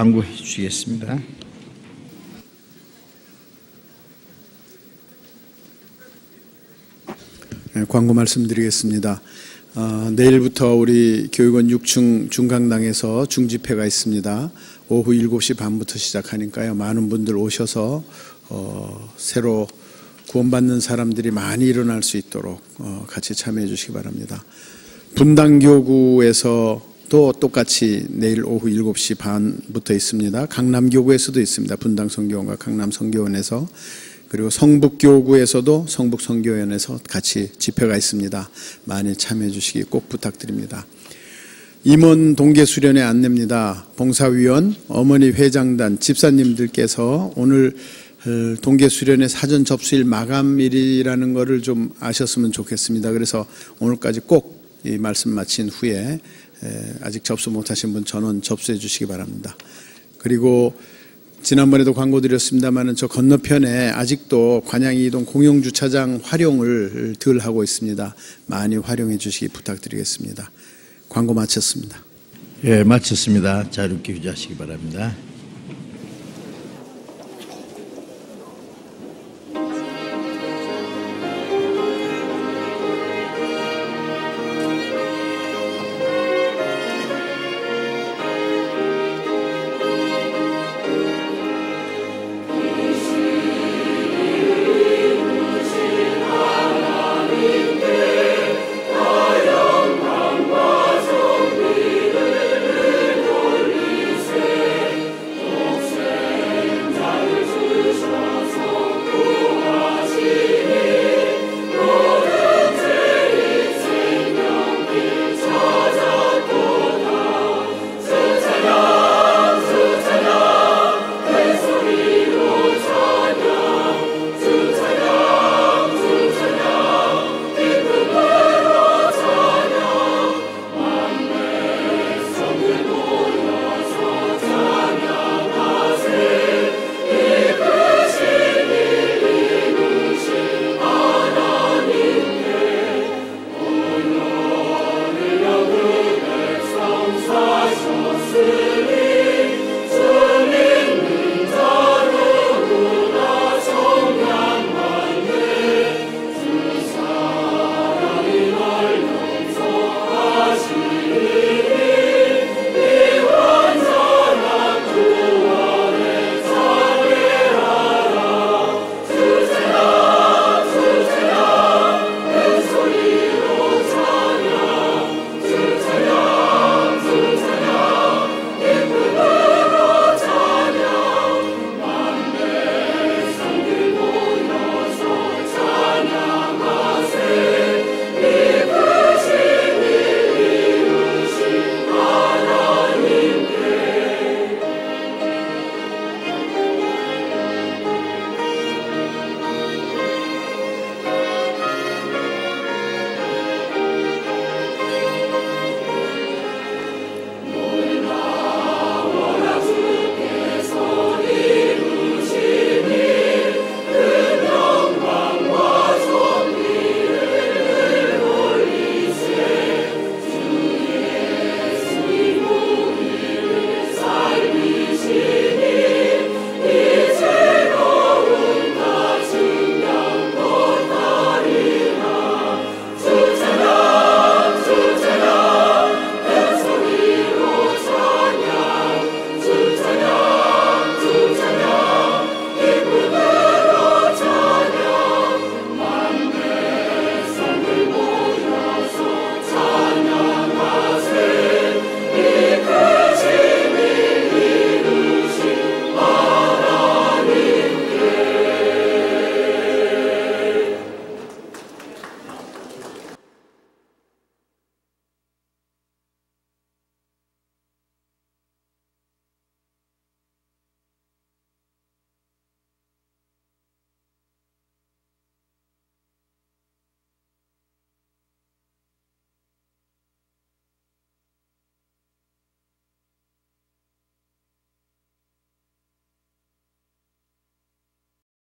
S1: 광고해 주시겠습니다.
S3: 네, 광고 말씀드리겠습니다. 어, 내일부터 우리 교육원 6층 중강당에서 중집회가 있습니다. 오후 7시 반부터 시작하니까요. 많은 분들 오셔서 어, 새로 구원받는 사람들이 많이 일어날 수 있도록 어, 같이 참여해 주시기 바랍니다. 분당교구에서 또 똑같이 내일 오후 7시 반부터 있습니다. 강남교구에서도 있습니다. 분당성교원과 강남성교원에서 그리고 성북교구에서도 성북성교원에서 같이 집회가 있습니다. 많이 참여해 주시기 꼭 부탁드립니다. 임원 동계 수련회 안내입니다. 봉사위원, 어머니 회장단, 집사님들께서 오늘 어, 동계 수련회 사전 접수일 마감일이라는 것을 좀 아셨으면 좋겠습니다. 그래서 오늘까지 꼭 이 말씀 마친 후에 에, 아직 접수 못하신 분 전원 접수해 주시기 바랍니다. 그리고 지난번에도 광고 드렸습니다만은 저 건너편에 아직도 관양이동 공용주차장 활용을 덜 하고 있습니다. 많이 활용해 주시기 부탁드리겠습니다. 광고 마쳤습니다.
S1: 예, 마쳤습니다. 자유롭게 유지하시기 바랍니다.